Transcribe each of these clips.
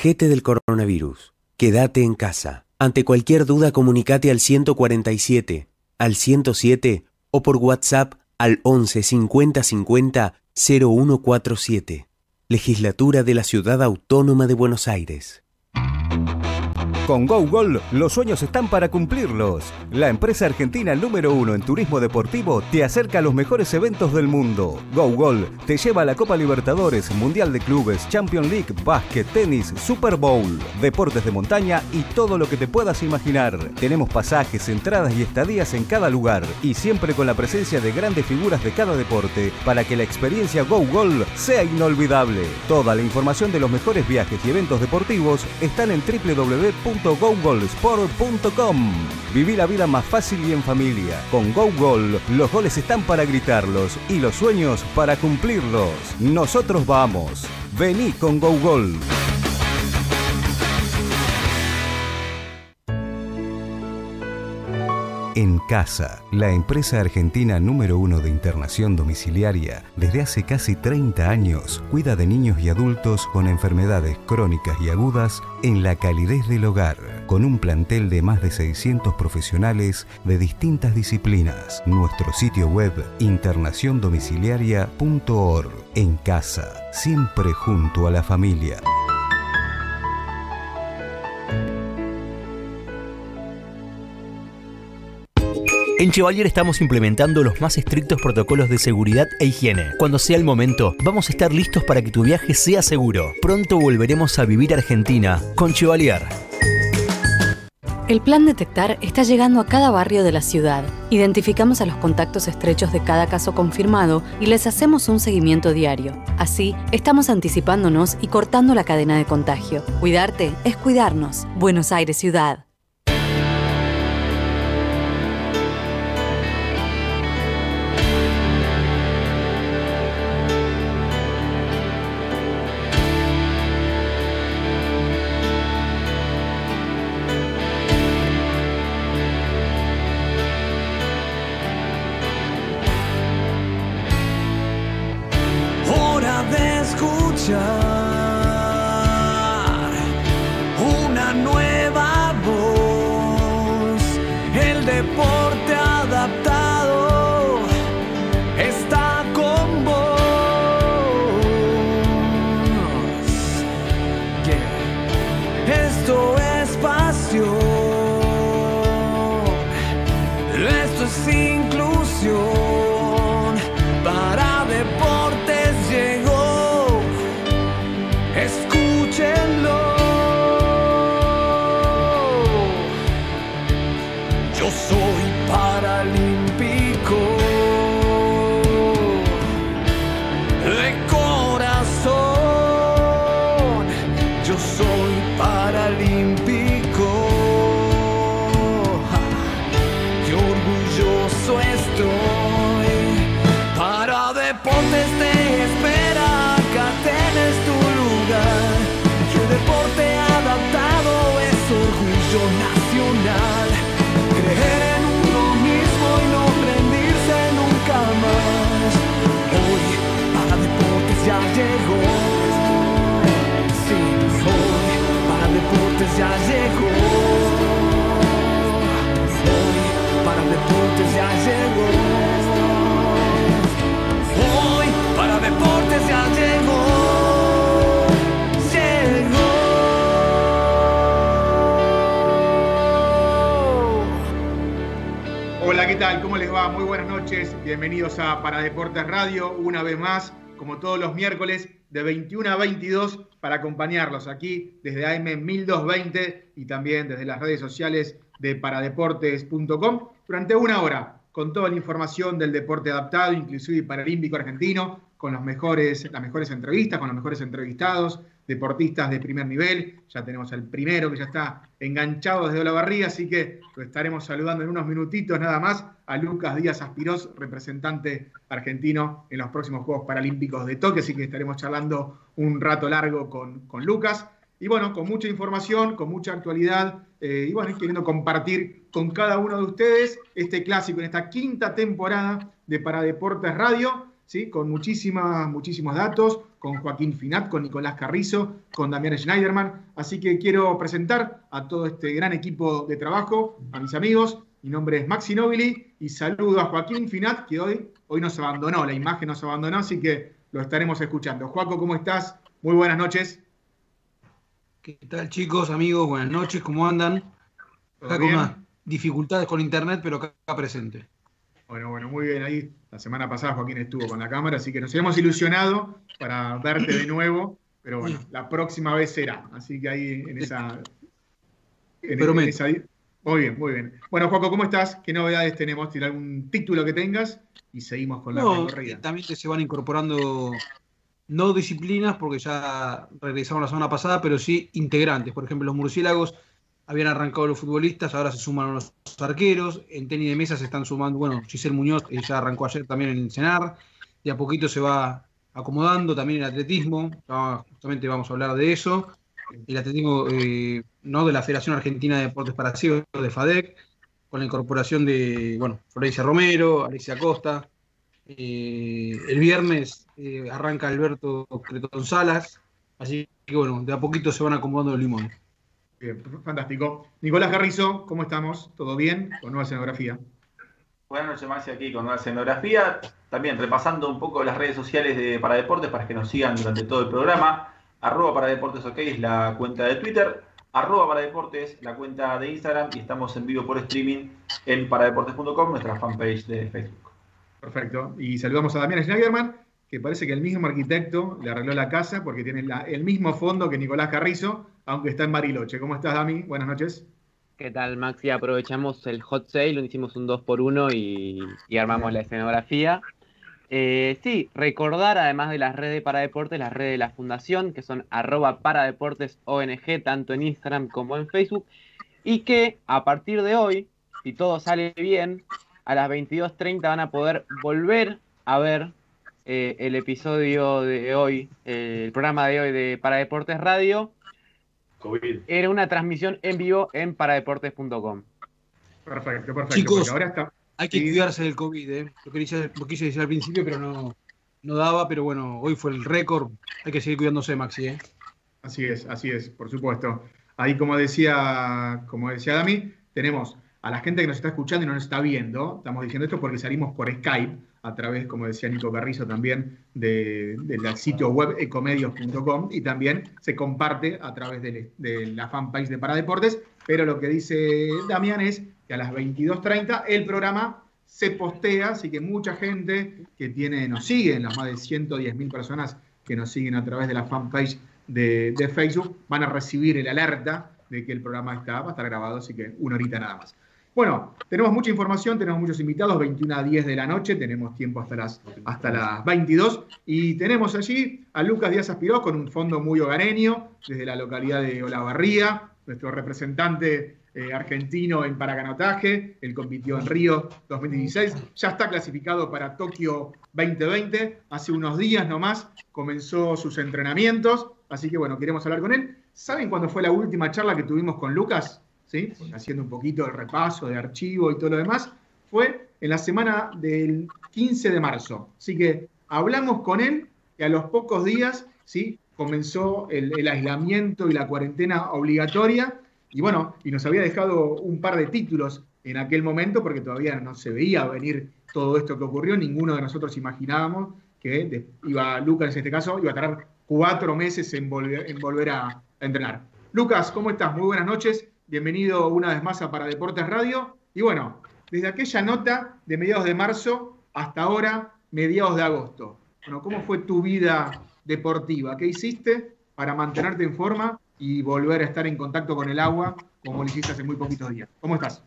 Protegete del coronavirus. Quédate en casa. Ante cualquier duda, comunicate al 147, al 107 o por WhatsApp al 11 50 50 0147. Legislatura de la Ciudad Autónoma de Buenos Aires. Con GoGol, los sueños están para cumplirlos. La empresa argentina número uno en turismo deportivo te acerca a los mejores eventos del mundo. GoGol te lleva a la Copa Libertadores, Mundial de Clubes, Champions League, básquet, tenis, Super Bowl, deportes de montaña y todo lo que te puedas imaginar. Tenemos pasajes, entradas y estadías en cada lugar y siempre con la presencia de grandes figuras de cada deporte para que la experiencia GoGol sea inolvidable. Toda la información de los mejores viajes y eventos deportivos están en www gogolsport.com. Viví la vida más fácil y en familia. Con GoGol, los goles están para gritarlos y los sueños para cumplirlos. Nosotros vamos. Vení con GoGol. En Casa, la empresa argentina número uno de internación domiciliaria, desde hace casi 30 años cuida de niños y adultos con enfermedades crónicas y agudas en la calidez del hogar, con un plantel de más de 600 profesionales de distintas disciplinas. Nuestro sitio web internaciondomiciliaria.org. En Casa, siempre junto a la familia. En Chevalier estamos implementando los más estrictos protocolos de seguridad e higiene. Cuando sea el momento, vamos a estar listos para que tu viaje sea seguro. Pronto volveremos a vivir Argentina con Chevalier. El plan Detectar está llegando a cada barrio de la ciudad. Identificamos a los contactos estrechos de cada caso confirmado y les hacemos un seguimiento diario. Así, estamos anticipándonos y cortando la cadena de contagio. Cuidarte es cuidarnos. Buenos Aires Ciudad. Bienvenidos a Para Deportes Radio, una vez más, como todos los miércoles, de 21 a 22, para acompañarlos aquí desde AM 1220 y también desde las redes sociales de paradeportes.com durante una hora, con toda la información del deporte adaptado, inclusive paralímpico argentino, con los mejores, las mejores entrevistas, con los mejores entrevistados, deportistas de primer nivel. Ya tenemos al primero que ya está enganchado desde la así que lo estaremos saludando en unos minutitos nada más a Lucas Díaz Aspirós, representante argentino en los próximos Juegos Paralímpicos de Tokio, así que estaremos charlando un rato largo con, con Lucas. Y bueno, con mucha información, con mucha actualidad, eh, y bueno, queriendo compartir con cada uno de ustedes este clásico en esta quinta temporada de Paradeportes Radio. ¿Sí? con muchísimas, muchísimos datos, con Joaquín Finat, con Nicolás Carrizo, con Damián Schneiderman. Así que quiero presentar a todo este gran equipo de trabajo, a mis amigos. Mi nombre es Maxi Nobili y saludo a Joaquín Finat, que hoy, hoy nos abandonó, la imagen nos abandonó, así que lo estaremos escuchando. Joaco, ¿cómo estás? Muy buenas noches. ¿Qué tal chicos, amigos? Buenas noches, ¿cómo andan? Acá con unas dificultades con internet, pero acá presente. Bueno, bueno, muy bien. Ahí la semana pasada Joaquín estuvo con la cámara, así que nos hemos ilusionado para verte de nuevo, pero bueno, la próxima vez será. Así que ahí en esa... En, esa muy bien, muy bien. Bueno, Joaco, ¿cómo estás? ¿Qué novedades tenemos? ¿Tiene algún título que tengas? Y seguimos con la no, También se van incorporando no disciplinas, porque ya regresamos la semana pasada, pero sí integrantes. Por ejemplo, los murciélagos habían arrancado los futbolistas, ahora se suman los arqueros, en tenis de mesa se están sumando, bueno, Giselle Muñoz ya arrancó ayer también en el cenar, de a poquito se va acomodando también el atletismo, justamente vamos a hablar de eso, el atletismo eh, no de la Federación Argentina de Deportes para Ciegos, de FADEC, con la incorporación de, bueno, Florencia Romero, Alicia Costa, eh, el viernes eh, arranca Alberto Cretón Salas, así que bueno, de a poquito se van acomodando los limones. Bien, fantástico. Nicolás Garrizo, ¿cómo estamos? ¿Todo bien? Con nueva escenografía. Buenas noches, Maxi, aquí con nueva escenografía. También repasando un poco las redes sociales de Paradeportes para que nos sigan durante todo el programa. Arroba Paradeportes OK es la cuenta de Twitter. Arroba Paradeportes, la cuenta de Instagram. Y estamos en vivo por streaming en paradeportes.com, nuestra fanpage de Facebook. Perfecto. Y saludamos a Damián Schneiderman, que parece que el mismo arquitecto le arregló la casa porque tiene el mismo fondo que Nicolás Carrizo aunque está en Bariloche. ¿Cómo estás, Dami? Buenas noches. ¿Qué tal, Maxi? Aprovechamos el hot sale, hicimos un 2x1 y, armamos la escenografía. Eh, sí, recordar además de las redes para deportes, las redes de la fundación, que son arroba paradeportes ONG, tanto en Instagram como en Facebook, y que a partir de hoy, si todo sale bien, a las 22.30 van a poder volver a ver eh, el episodio de hoy, eh, el programa de hoy de Paradeportes Radio, era una transmisión en vivo en paradeportes.com. Perfecto, perfecto. Chicos, ahora está... hay que cuidarse del COVID, ¿eh? Lo, quise, decir al principio, pero no, no daba. Pero bueno, hoy fue el récord. Hay que seguir cuidándose, Maxi, ¿eh? Así es, así es, por supuesto. Ahí, como decía, como decía Dami, tenemos a la gente que nos está escuchando y no nos está viendo. Estamos diciendo esto porque salimos por Skype a través, como decía Nico Carrizo también, del sitio web ecomedios.com y también se comparte a través de, la fanpage de Paradeportes. Pero lo que dice Damián es que a las 22.30 el programa se postea, así que mucha gente que tiene, nos sigue, las más de 110.000 personas que nos siguen a través de la fanpage de, de, Facebook, van a recibir el alerta de que el programa está, va a estar grabado, así que una horita nada más. Bueno, tenemos mucha información, tenemos muchos invitados, 21 a 10 de la noche, tenemos tiempo hasta las, hasta las 22 y tenemos allí a Lucas Díaz Aspiró con un fondo muy hogareño desde la localidad de Olavarría, nuestro representante eh, argentino en paracanotaje, él compitió en Río 2016, ya está clasificado para Tokio 2020, hace unos días nomás comenzó sus entrenamientos, así que bueno, queremos hablar con él. ¿Saben cuándo fue la última charla que tuvimos con Lucas? Haciendo un poquito de repaso de archivo y todo lo demás, fue en la semana del 15 de marzo. Así que hablamos con él y a los pocos días ¿sí? comenzó el, aislamiento y la cuarentena obligatoria. Y bueno, y nos había dejado un par de títulos en aquel momento porque todavía no se veía venir todo esto que ocurrió. Ninguno de nosotros imaginábamos que iba Lucas en este caso iba a tardar cuatro meses en volver, en volver a entrenar. Lucas, ¿cómo estás? Muy buenas noches. Bienvenido una vez más a Para Deportes Radio. Y bueno, desde aquella nota de mediados de marzo hasta ahora, mediados de agosto. Bueno, ¿cómo fue tu vida deportiva? ¿Qué hiciste para mantenerte en forma y volver a estar en contacto con el agua como lo hiciste hace muy poquitos días? ¿Cómo estás?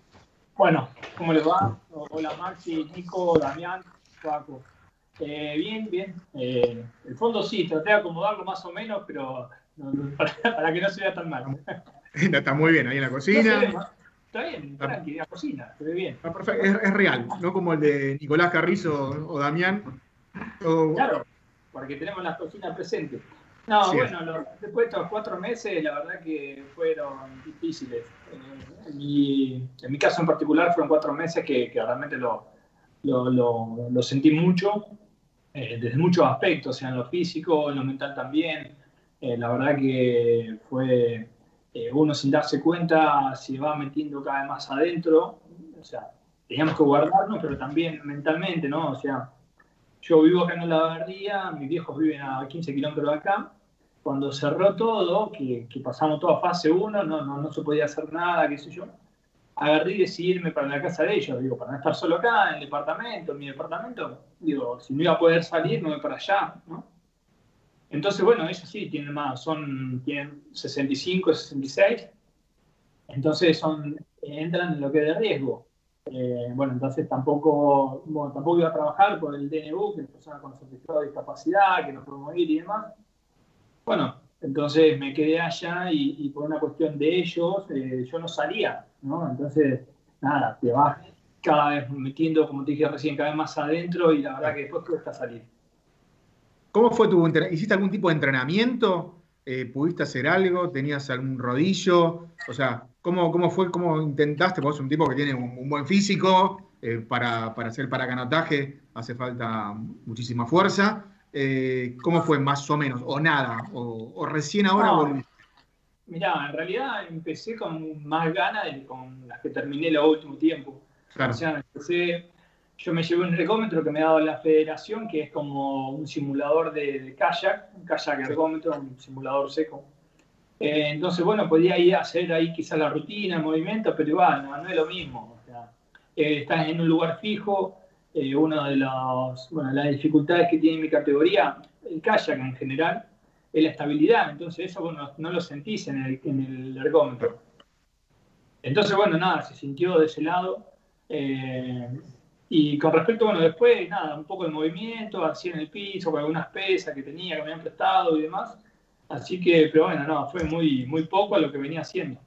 Bueno, ¿cómo les va? Hola Maxi, Nico, Damián, Paco. Eh, bien, bien. Eh, el fondo sí, traté de acomodarlo más o menos, pero para, que no se vea tan mal. Está muy bien ahí en la cocina. está bien, tranqui, la cocina, se ve bien. Es, real, no como el de Nicolás Carrizo o Damián. Claro, porque tenemos la cocina presente. No, bueno, después de estos cuatro meses, la verdad que fueron difíciles. Eh, en, mi, en mi, caso en particular fueron cuatro meses que, realmente lo, lo, lo, sentí mucho. eh, desde muchos aspectos, o sea, en lo físico, en lo mental también. Eh, la verdad que fue eh, uno sin darse cuenta se va metiendo cada vez más adentro, o sea, teníamos que guardarnos, pero también mentalmente, ¿no? O sea, yo vivo acá en la Lavardía, mis viejos viven a 15 kilómetros de acá, cuando cerró todo, que, que pasamos toda fase 1, no, no, no se podía hacer nada, qué sé yo, agarré y decidí irme para la casa de ellos, digo, para no estar solo acá, en el departamento, en mi departamento, digo, si no iba a poder salir, me voy para allá, ¿no? Entonces, bueno, ellos sí tienen más, son, tienen 65, 66, entonces son, entran en lo que es de riesgo. Eh, bueno, entonces tampoco, bueno, tampoco iba a trabajar por el DNU, que es persona con certificado de discapacidad, que nos podemos ir y demás. Bueno, entonces me quedé allá y, y por una cuestión de ellos, eh, yo no salía, ¿no? Entonces, nada, te vas cada vez metiendo, como te dije recién, cada vez más adentro y la verdad que después cuesta salir. ¿Cómo fue tu ¿Hiciste algún tipo de entrenamiento? Eh, ¿Pudiste hacer algo? ¿Tenías algún rodillo? O sea, ¿cómo, cómo fue? ¿Cómo intentaste? Vos un tipo que tiene un, un buen físico, eh, para, para hacer paracanotaje hace falta muchísima fuerza. Eh, ¿Cómo fue más o menos? ¿O nada? ¿O, o recién ahora No. volviste? Mirá, en realidad empecé con más ganas de con las que terminé el último tiempo. Claro. O sea, empecé, yo me llevé un ergómetro que me ha dado la federación, que es como un simulador de, de kayak, un kayak ergómetro, un simulador seco. Eh, entonces, bueno, podía ir a hacer ahí quizá la rutina, el movimiento, pero igual, no, no es lo mismo. O sea, eh, estás en un lugar fijo, eh, una de las, bueno, las dificultades que tiene mi categoría, el kayak en general, es la estabilidad. Entonces, eso vos no, no lo sentís en el, en el ergómetro. Entonces, bueno, nada, se sintió de ese lado. Y con respecto, bueno, después, nada, un poco de movimiento, así en el piso, con algunas pesas que tenía, que me habían prestado y demás. Así que, pero bueno, no, fue muy, muy poco a lo que venía haciendo.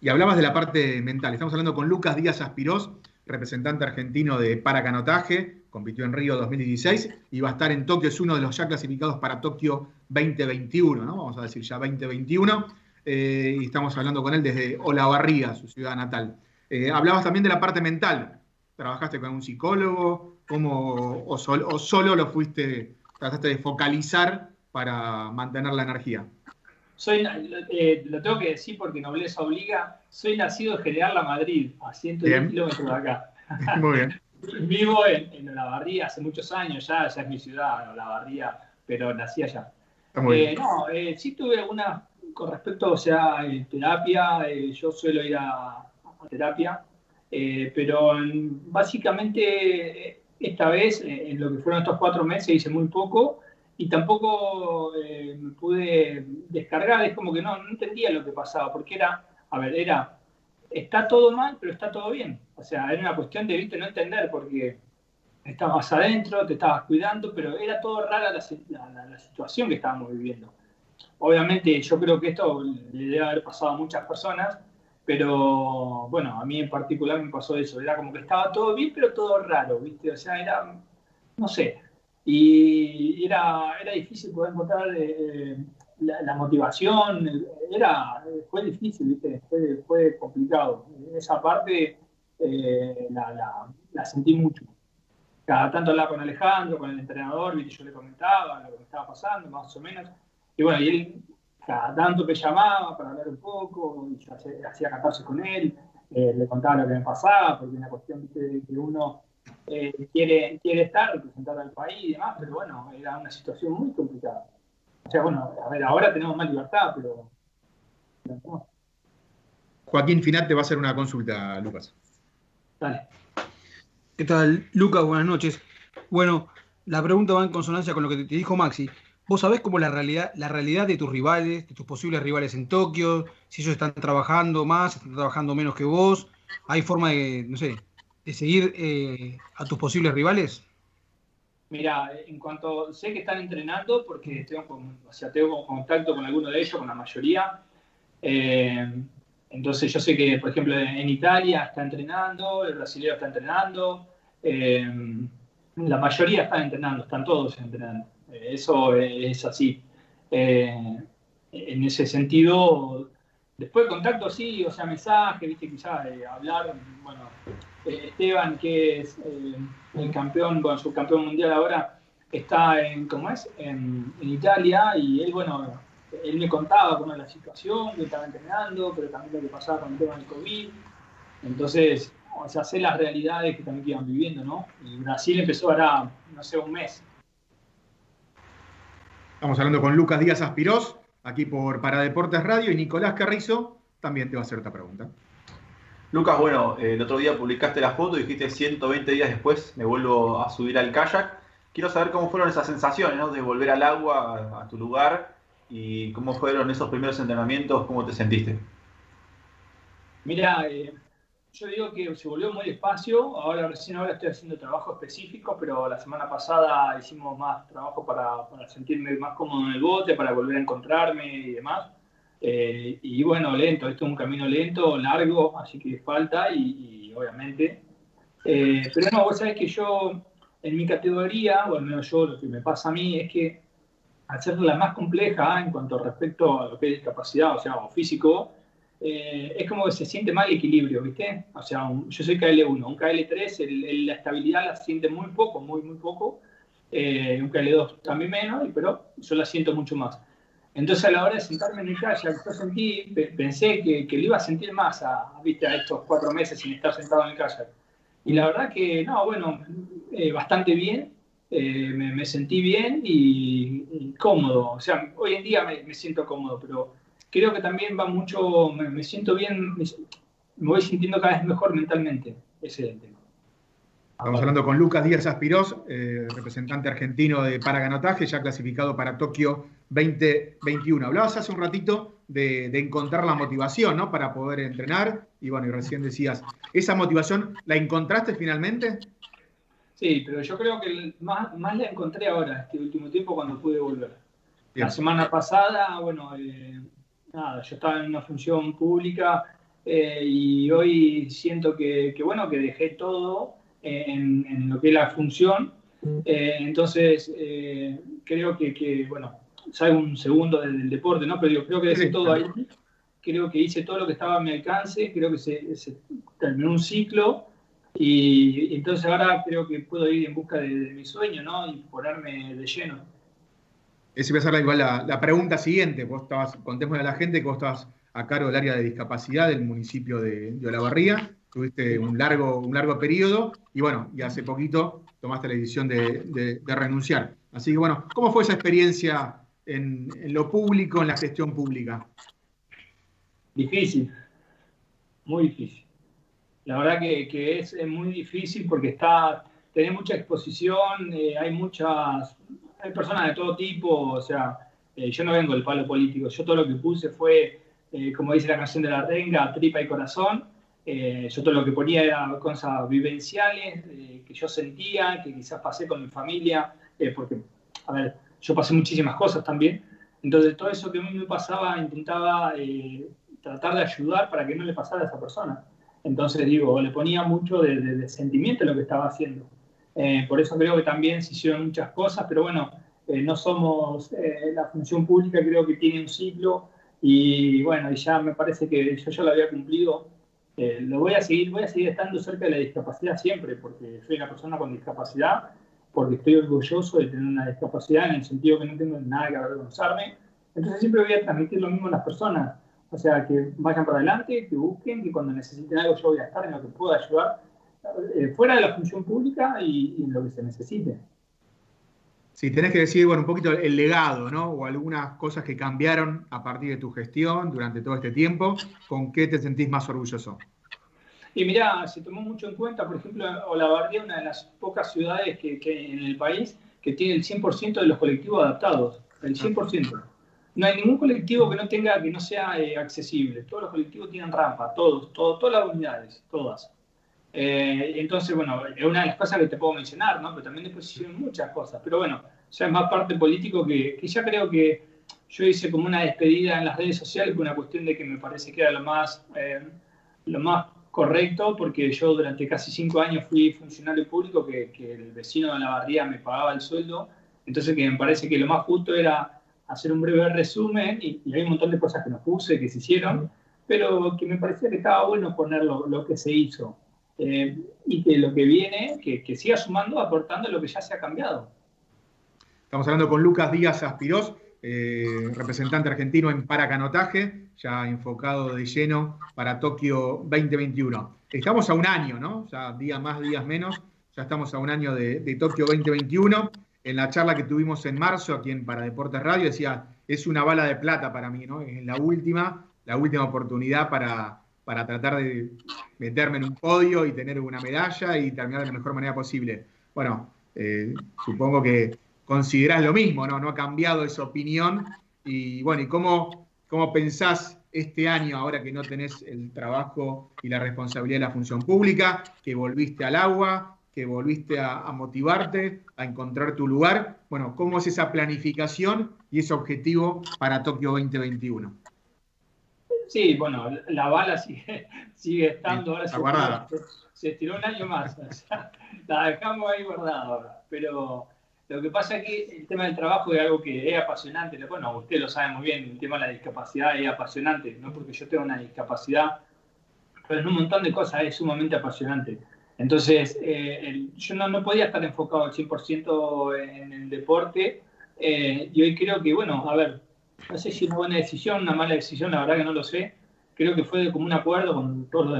Y hablabas de la parte mental. Estamos hablando con Lucas Díaz Aspirós, representante argentino de paracanotaje, compitió en Río 2016 y va a estar en Tokio, es uno de los ya clasificados para Tokio 2021, ¿no? Vamos a decir ya 2021. Eh, y estamos hablando con él desde Olavarría, su ciudad natal. Eh, hablabas también de la parte mental. ¿Trabajaste con un psicólogo? ¿Cómo, o, sol- o solo lo fuiste, trataste de focalizar para mantener la energía? Soy, eh, lo tengo que decir porque nobleza obliga, soy nacido en General La Madrid, a 110 Bien. kilómetros de acá. Muy bien. Vivo en, en Olavarría hace muchos años, ya, ya es mi ciudad, Olavarría, pero nací allá. Eh, bien. no, eh, sí tuve alguna, con respecto, o sea, terapia, eh, yo suelo ir a, a terapia, eh, pero mm, básicamente eh, esta vez, eh, en lo que fueron estos cuatro meses, hice muy poco y tampoco eh, me pude descargar, es como que no, no entendía lo que pasaba, porque era, a ver, era, está todo mal, pero está todo bien. O sea, era una cuestión de, viste, no entender, porque estabas adentro, te estabas cuidando, pero era todo rara la- la- la situación que estábamos viviendo. Obviamente yo creo que esto le debe haber pasado a muchas personas, pero bueno, a mí en particular me pasó eso, era como que estaba todo bien, pero todo raro, ¿viste? O sea, era, no sé, y era, era difícil poder encontrar eh, la, la motivación, era, fue difícil, ¿viste? Fue, fue complicado. Esa parte eh, la, la- la sentí mucho cada tanto hablaba con Alejandro, con el entrenador, ¿viste? yo le comentaba lo que me estaba pasando, más o menos. Y bueno, y él cada tanto me llamaba para hablar un poco, y yo hacía, hacía catarse con él, eh, le contaba lo que me pasaba, porque es una cuestión de que uno eh, quiere, quiere estar, representar al país y demás, pero bueno, era una situación muy complicada. O sea, bueno, a ver, ahora tenemos más libertad, pero... no. Joaquín Finat te va a hacer una consulta, Lucas. Dale. ¿Qué tal, Lucas? Buenas noches. Bueno, la pregunta va en consonancia con lo que te dijo Maxi. ¿Vos sabés cómo la realidad, la realidad de tus rivales, de tus posibles rivales en Tokio? Si ellos están trabajando más, están trabajando menos que vos. ¿Hay forma de, no sé, de seguir eh, a tus posibles rivales? Mira, en cuanto sé que están entrenando, porque tengo, o sea, tengo contacto con alguno de ellos, con la mayoría. eh, entonces yo sé que, por ejemplo, en Italia está entrenando, el brasileño está entrenando, eh, la mayoría están entrenando, están todos entrenando. Eso es así. Eh, en ese sentido, después contacto sí, o sea, mensaje, viste, quizás eh, hablar, bueno, eh, Esteban, que es eh, el campeón, bueno, subcampeón mundial ahora, está en, ¿cómo es? En Italia y él, bueno, él me contaba cómo era la situación, que estaba entrenando, pero también lo que pasaba con el tema del COVID. Entonces, o sea, sé las realidades que también iban viviendo, ¿no? Y Brasil empezó ahora, no sé, un mes. Estamos hablando con Lucas Díaz Aspirós, aquí por Paradeportes Radio, y Nicolás Carrizo también te va a hacer esta pregunta. Lucas, bueno, eh, el otro día publicaste la foto y dijiste 120 días después me vuelvo a subir al kayak. Quiero saber cómo fueron esas sensaciones, ¿no? De volver al agua, a, a tu lugar, y cómo fueron esos primeros entrenamientos, cómo te sentiste. Mira, eh, yo digo que se volvió muy despacio, ahora recién ahora estoy haciendo trabajo específico, pero la semana pasada hicimos más trabajo para, para sentirme más cómodo en el bote, para volver a encontrarme y demás. Eh, y bueno, lento, esto es un camino lento, largo, así que falta y, y obviamente. Eh, pero no, vos sabés que yo, en mi categoría, o al menos yo, lo que me pasa a mí es que al ser la más compleja en cuanto respecto a lo que es discapacidad, o sea, o físico, eh, es como que se siente mal equilibrio, ¿viste? O sea, un, yo soy KL1, un KL3, el, el, la estabilidad la siente muy poco, muy, muy poco. Eh, un KL2 también menos, pero yo la siento mucho más. Entonces, a la hora de sentarme en el kayak, yo sentí, pensé que, que lo iba a sentir más a, ¿viste? a estos cuatro meses sin estar sentado en el kayak. Y la verdad que, no, bueno, eh, bastante bien. Eh, me, me, sentí bien y, y, cómodo. O sea, hoy en día me, me siento cómodo, pero creo que también va mucho, me, me siento bien, me, me, voy sintiendo cada vez mejor mentalmente. Ese es el tema. Estamos hablando con Lucas Díaz Aspirós, eh, representante argentino de paraganotaje, ya clasificado para Tokio 2021. Hablabas hace un ratito de, de, encontrar la motivación, ¿no? Para poder entrenar. Y bueno, y recién decías, ¿esa motivación la encontraste finalmente? Sí, pero yo creo que más, más la encontré ahora, este último tiempo, cuando pude volver. Bien. La semana pasada, bueno, eh, nada, yo estaba en una función pública eh, y hoy siento que, que, bueno, que dejé todo en, en, lo que es la función. Eh, entonces, eh, creo que, que, bueno, salgo un segundo del, del, deporte, ¿no? Pero yo creo que dejé todo ahí. Creo que hice todo lo que estaba a mi alcance. Creo que se, se terminó un ciclo. Y, y, entonces ahora creo que puedo ir en busca de, de mi sueño, ¿no? Y ponerme de lleno. A ser igual la, la, pregunta siguiente. Vos estabas, contémosle a la gente que vos estabas a cargo del área de discapacidad del municipio de, de Olavarría. Tuviste un largo, un largo periodo y bueno, y hace poquito tomaste la decisión de, renunciar. Así que bueno, ¿cómo fue esa experiencia en, lo público, en la gestión pública? Difícil, muy difícil. La verdad que, es, es, muy difícil porque está, tenés mucha exposición, eh, hay muchas, hay personas de todo tipo, o sea, eh, yo no vengo del palo político, yo todo lo que puse fue, eh, como dice la canción de la renga, tripa y corazón, eh, yo todo lo que ponía era cosas vivenciales eh, que yo sentía, que quizás pasé con mi familia, eh, porque, a ver, yo pasé muchísimas cosas también. Entonces, todo eso que a mí me pasaba, intentaba eh, tratar de ayudar para que no le pasara a esa persona. Entonces, digo, le ponía mucho de, de, de sentimiento en lo que estaba haciendo. Eh, por eso creo que también se hicieron muchas cosas, pero bueno, no somos, la función pública creo que tiene un ciclo y bueno, y ya me parece que yo ya lo había cumplido. Eh, lo voy a seguir, voy a seguir estando cerca de la discapacidad siempre, porque soy una persona con discapacidad, porque estoy orgulloso de tener una discapacidad en el sentido que no tengo nada que avergonzarme. Entonces siempre voy a transmitir lo mismo a las personas, o sea, que vayan para adelante, que busquen, que cuando necesiten algo yo voy a estar en lo que pueda ayudar, eh, fuera de la función pública y, y en lo que se necesite. Si tenés que decir, bueno, un poquito el legado, ¿no? O algunas cosas que cambiaron a partir de tu gestión durante todo este tiempo, ¿con qué te sentís más orgulloso? Y mirá, se tomó mucho en cuenta, por ejemplo, Olavarría, una de las pocas ciudades que, que en el país que tiene el 100% de los colectivos adaptados, el 100%. No hay ningún colectivo que no tenga, que no sea eh, accesible. Todos los colectivos tienen rampa, todos, todos todas las unidades, todas. Eh, entonces, bueno, es una de las cosas que te puedo mencionar, ¿no? Pero también después hicieron muchas cosas. Pero bueno, ya es más parte político que, que ya creo que yo hice como una despedida en las redes sociales por una cuestión de que me parece que era lo más, eh, lo más correcto, porque yo durante casi cinco años fui funcionario público, que, que el vecino de la barría me pagaba el sueldo, entonces que me parece que lo más justo era hacer un breve resumen, y, y hay un montón de cosas que nos puse, que se hicieron, pero que me parecía que estaba bueno poner lo, lo que se hizo eh, y que lo que viene, que, que, siga sumando, aportando lo que ya se ha cambiado. Estamos hablando con Lucas Díaz Aspirós, eh, representante argentino en paracanotaje, ya enfocado de lleno para Tokio 2021. Estamos a un año, ¿no? Ya días más, días menos, ya estamos a un año de, de Tokio 2021. En la charla que tuvimos en marzo aquí en Para Deportes Radio decía, es una bala de plata para mí, ¿no? Es la última, la última oportunidad para, para tratar de meterme en un podio y tener una medalla y terminar de la mejor manera posible. Bueno, eh, supongo que considerás lo mismo, ¿no? No ha cambiado esa opinión. Y bueno, ¿y cómo, cómo pensás este año, ahora que no tenés el trabajo y la responsabilidad de la función pública, que volviste al agua, que volviste a, a, motivarte, a encontrar tu lugar? Bueno, ¿cómo es esa planificación y ese objetivo para Tokio 2021? Sí, bueno, la bala sigue, sigue estando, ahora se, se, estiró un año más, o sea, la dejamos ahí guardada ahora, pero lo que pasa es que el tema del trabajo es algo que es apasionante, bueno, usted lo sabe muy bien, el tema de la discapacidad es apasionante, no porque yo tenga una discapacidad, pero en un montón de cosas es sumamente apasionante. Entonces, eh, el, yo no, no, podía estar enfocado al 100% en el deporte eh, y hoy creo que, bueno, a ver, no sé si una buena decisión, una mala decisión, la verdad que no lo sé. Creo que fue como un acuerdo con todo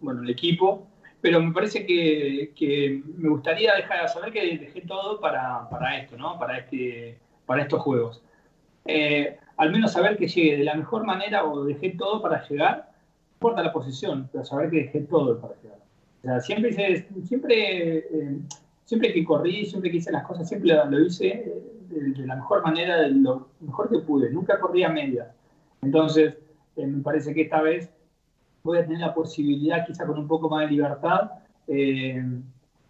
bueno, el equipo, pero me parece que, que, me gustaría dejar saber que dejé todo para, para esto, ¿no? Para, este, para estos juegos. Eh, al menos saber que llegue de la mejor manera o dejé todo para llegar, importa la posición, pero saber que dejé todo para llegar. Siempre, siempre, eh, siempre que corrí, siempre que hice las cosas, siempre lo hice de, la mejor manera, de lo mejor que pude. Nunca corría media. Entonces, eh, me parece que esta vez voy a tener la posibilidad, quizá con un poco más de libertad, eh,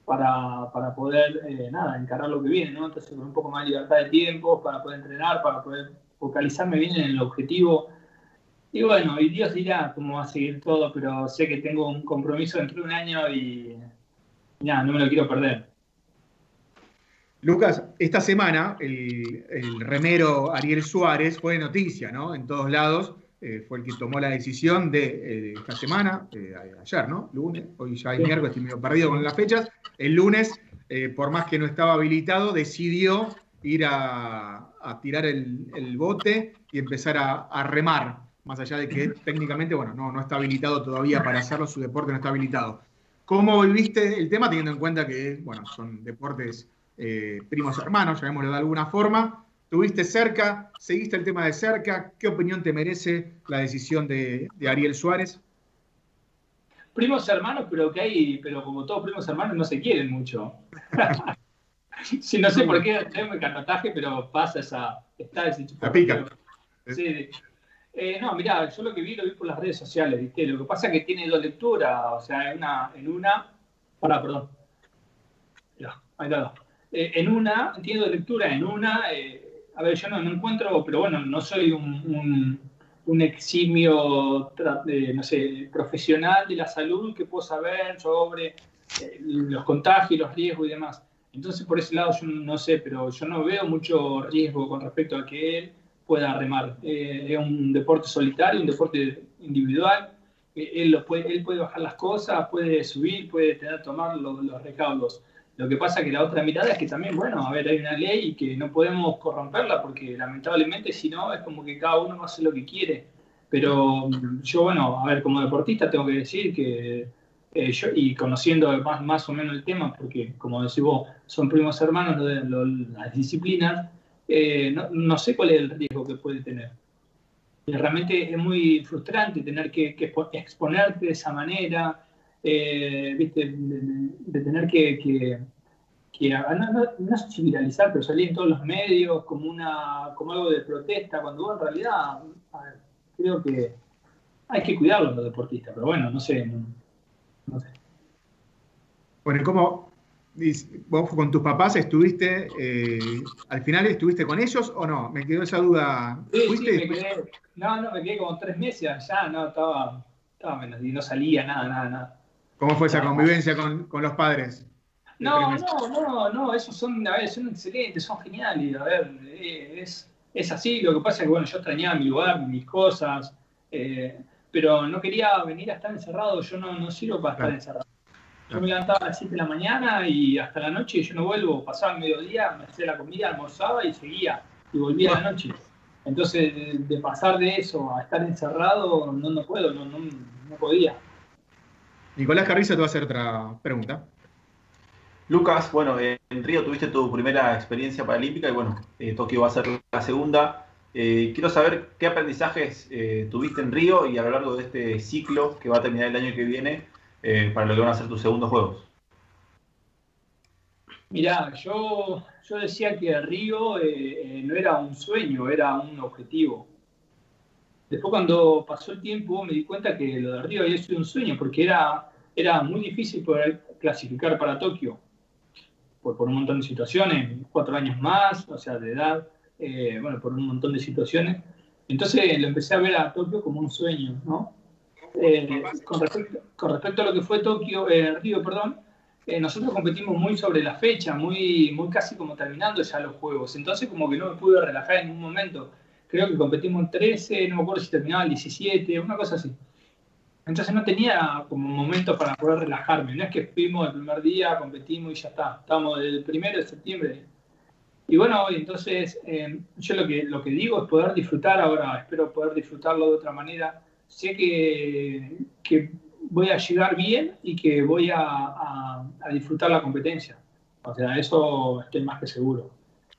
para, para, poder, eh, nada, encarar lo que viene, ¿no? Entonces, con un poco más de libertad de tiempo, para poder entrenar, para poder focalizarme bien en el objetivo. Y bueno, y Dios dirá cómo va a seguir todo, pero sé que tengo un compromiso dentro de un año y, ya, no me lo quiero perder. Lucas, esta semana el, el, remero Ariel Suárez fue noticia, ¿no? En todos lados. Eh, fue el que tomó la decisión de eh, esta semana, eh, ayer, ¿no? Lunes, hoy ya es miércoles, estoy medio perdido con las fechas. El lunes, por más que no estaba habilitado, decidió ir a, a tirar el, el, bote y empezar a, a, remar, más allá de que técnicamente, bueno, no, no está habilitado todavía para hacerlo, su deporte no está habilitado. ¿Cómo viviste el tema, teniendo en cuenta que, bueno, son deportes eh, primos hermanos, llamémoslo de alguna forma. ¿Tuviste cerca? ¿Seguiste el tema de cerca? ¿Qué opinión te merece la decisión de, de Ariel Suárez? Primos hermanos, pero que hay, pero como todos primos hermanos no se quieren mucho. sí, no sé por qué tengo el canotaje, pero pasa esa. Está ese La pica. Sí. Eh, no, mirá, yo lo que vi lo vi por las redes sociales, ¿viste? Lo que pasa es que tiene dos lecturas, o sea, en una, en una, perdón. Ya, ahí está eh, en una, entiendo de lectura, en una, eh, a ver, yo no, no, encuentro, pero bueno, no soy un, un, un eximio, eh, no sé, profesional de la salud que puedo saber sobre eh, los contagios, los riesgos y demás. Entonces, por ese lado, yo no sé, pero yo no veo mucho riesgo con respecto a que él pueda remar. Eh, es un deporte solitario, un deporte individual. Él, lo puede, él puede bajar las cosas, puede subir, puede tener, tomar los, los recaudos lo que pasa que la otra mirada es que también, bueno, a ver, hay una ley y que no podemos corromperla porque lamentablemente si no es como que cada uno hace lo que quiere. Pero yo, bueno, a ver, como deportista tengo que decir que eh, yo, y conociendo más, más o menos el tema, porque como decís vos, son primos hermanos de, de las disciplinas, eh, no, no, sé cuál es el riesgo que puede tener. Y realmente es muy frustrante tener que, que exponerte de esa manera, eh, ¿viste? De, de, tener que, que, que no, no, no, sé si viralizar, pero salir en todos los medios como, una, como algo de protesta, cuando en realidad ver, creo que hay que cuidarlo los deportistas, pero bueno, no sé. No, no sé. Bueno, ¿cómo vos con tus papás estuviste, eh, al final estuviste con ellos o no? Me quedó esa duda. Sí, ¿Fuiste? Sí, me quedé, no, no, me quedé como tres meses allá, no, estaba, estaba menos, y no salía, nada, nada, nada. ¿Cómo fue esa convivencia con, con los padres? No, no, no, no, esos son, a ver, son excelentes, son geniales, a ver, es, es así, lo que pasa es que, bueno, yo extrañaba mi lugar, mis cosas, eh, pero no quería venir a estar encerrado, yo no, no sirvo para estar encerrado. Yo me levantaba a las 7 de la mañana y hasta la noche yo no vuelvo, pasaba el mediodía, me hacía la comida, almorzaba y seguía, y volvía a la noche. Entonces, de, de pasar de eso a estar encerrado, no, no puedo, no, no, no podía. Nicolás Carrizo te va a hacer otra pregunta. Lucas, bueno, en Río tuviste tu primera experiencia paralímpica y bueno, eh, Tokio va a ser la segunda. Eh, quiero saber qué aprendizajes eh, tuviste en Río y a lo largo de este ciclo que va a terminar el año que viene eh, para lo que van a ser tus segundos juegos. Mirá, yo, yo decía que Río eh, eh, no era un sueño, era un objetivo. Después cuando pasó el tiempo me di cuenta que lo de Río había sido un sueño, porque era, era muy difícil poder clasificar para Tokio, por, por un montón de situaciones, cuatro años más, o sea, de edad, eh, bueno, por un montón de situaciones. Entonces lo empecé a ver a Tokio como un sueño, ¿no? Eh, con, respecto, con respecto a lo que fue Tokio, eh, Río, perdón, eh, nosotros competimos muy sobre la fecha, muy, muy casi como terminando ya los juegos. Entonces como que no me pude relajar en un momento. Creo que competimos en 13, no me acuerdo si terminaba el 17, una cosa así. Entonces no tenía como momento para poder relajarme. No es que fuimos el primer día, competimos y ya está. Estábamos del primero de septiembre. Y bueno, entonces eh, yo lo que, lo que digo es poder disfrutar ahora, espero poder disfrutarlo de otra manera. Sé que, que voy a llegar bien y que voy a, a, a disfrutar la competencia. O sea, eso estoy más que seguro.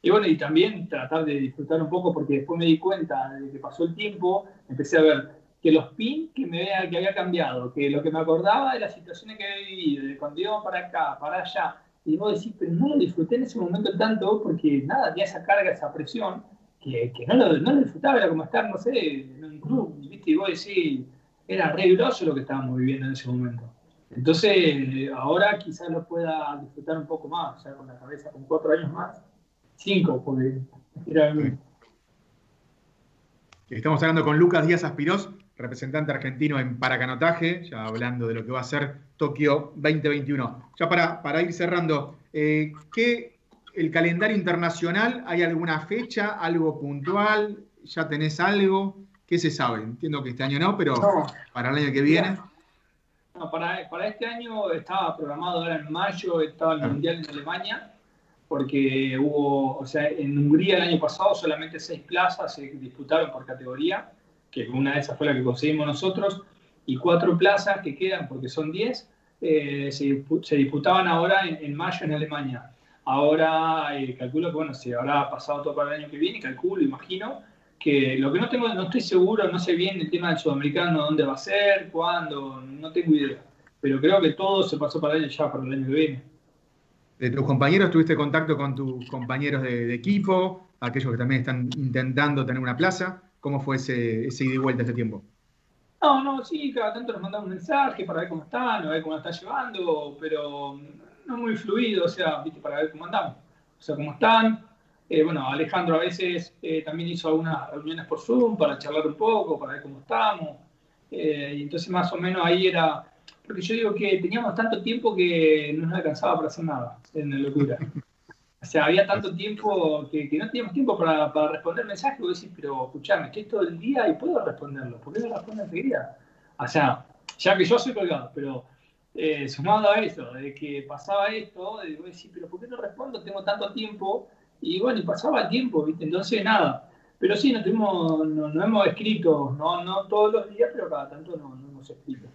Y bueno, y también tratar de disfrutar un poco porque después me di cuenta de que pasó el tiempo, empecé a ver que los pins que me había, que había cambiado, que lo que me acordaba de las situaciones que había vivido, de cuando íbamos para acá, para allá, y vos decís, pero no lo disfruté en ese momento tanto porque nada, tenía esa carga, esa presión, que, que no, lo, no lo disfrutaba, era como estar, no sé, en un club, ¿viste? Y vos decís, era re grosso lo que estábamos viviendo en ese momento. Entonces, ahora quizás lo pueda disfrutar un poco más, sea, con la cabeza, con cuatro años más, cinco, porque era... Estamos hablando con Lucas Díaz Aspirós, representante argentino en paracanotaje, ya hablando de lo que va a ser Tokio 2021. Ya para, para ir cerrando, eh, ¿qué, el calendario internacional, ¿hay alguna fecha, algo puntual? ¿Ya tenés algo? ¿Qué se sabe? Entiendo que este año no, pero No. para el año que viene. No, para, para este año estaba programado ahora en mayo, estaba el. Mundial en Alemania, porque hubo, o sea, en Hungría el año pasado solamente seis plazas se disputaron por categoría, que una de esas fue la que conseguimos nosotros, y cuatro plazas que quedan, porque son diez, eh, se, se disputaban ahora en, en mayo en Alemania. Ahora eh, calculo que, bueno, se habrá pasado todo para el año que viene, calculo, imagino, que lo que no tengo, no estoy seguro, no sé bien el tema del sudamericano, dónde va a ser, cuándo, no tengo idea. Pero creo que todo se pasó para él ya para el año que viene. De tus compañeros, ¿tuviste contacto con tus compañeros de, equipo? Aquellos que también están intentando tener una plaza. ¿Cómo fue ese, ese ida y vuelta este tiempo? No, no, sí, cada tanto nos mandamos un mensaje para ver cómo están, a ver cómo están llevando, pero no muy fluido, o sea, ¿viste? para ver cómo andamos. O sea, cómo están. Eh, bueno, Alejandro a veces eh, también hizo algunas reuniones por Zoom para charlar un poco, para ver cómo estamos. Eh, y entonces más o menos ahí era, porque yo digo que teníamos tanto tiempo que no nos alcanzaba para hacer nada, en la locura. O sea, había tanto tiempo que, que no teníamos tiempo para, para responder mensajes. Vos decís, pero escuchame, estoy todo el día y puedo responderlo. ¿Por qué no respondo enseguida? O sea, ya que yo soy colgado, pero eh, sumado a eso, de que pasaba esto, de vos decís, pero ¿por qué no respondo? Tengo tanto tiempo. Y bueno, y pasaba el tiempo, ¿viste? Entonces, nada. Pero sí, nos, tuvimos, no, no hemos escrito, no, no todos los días, pero cada tanto no, no hemos escrito.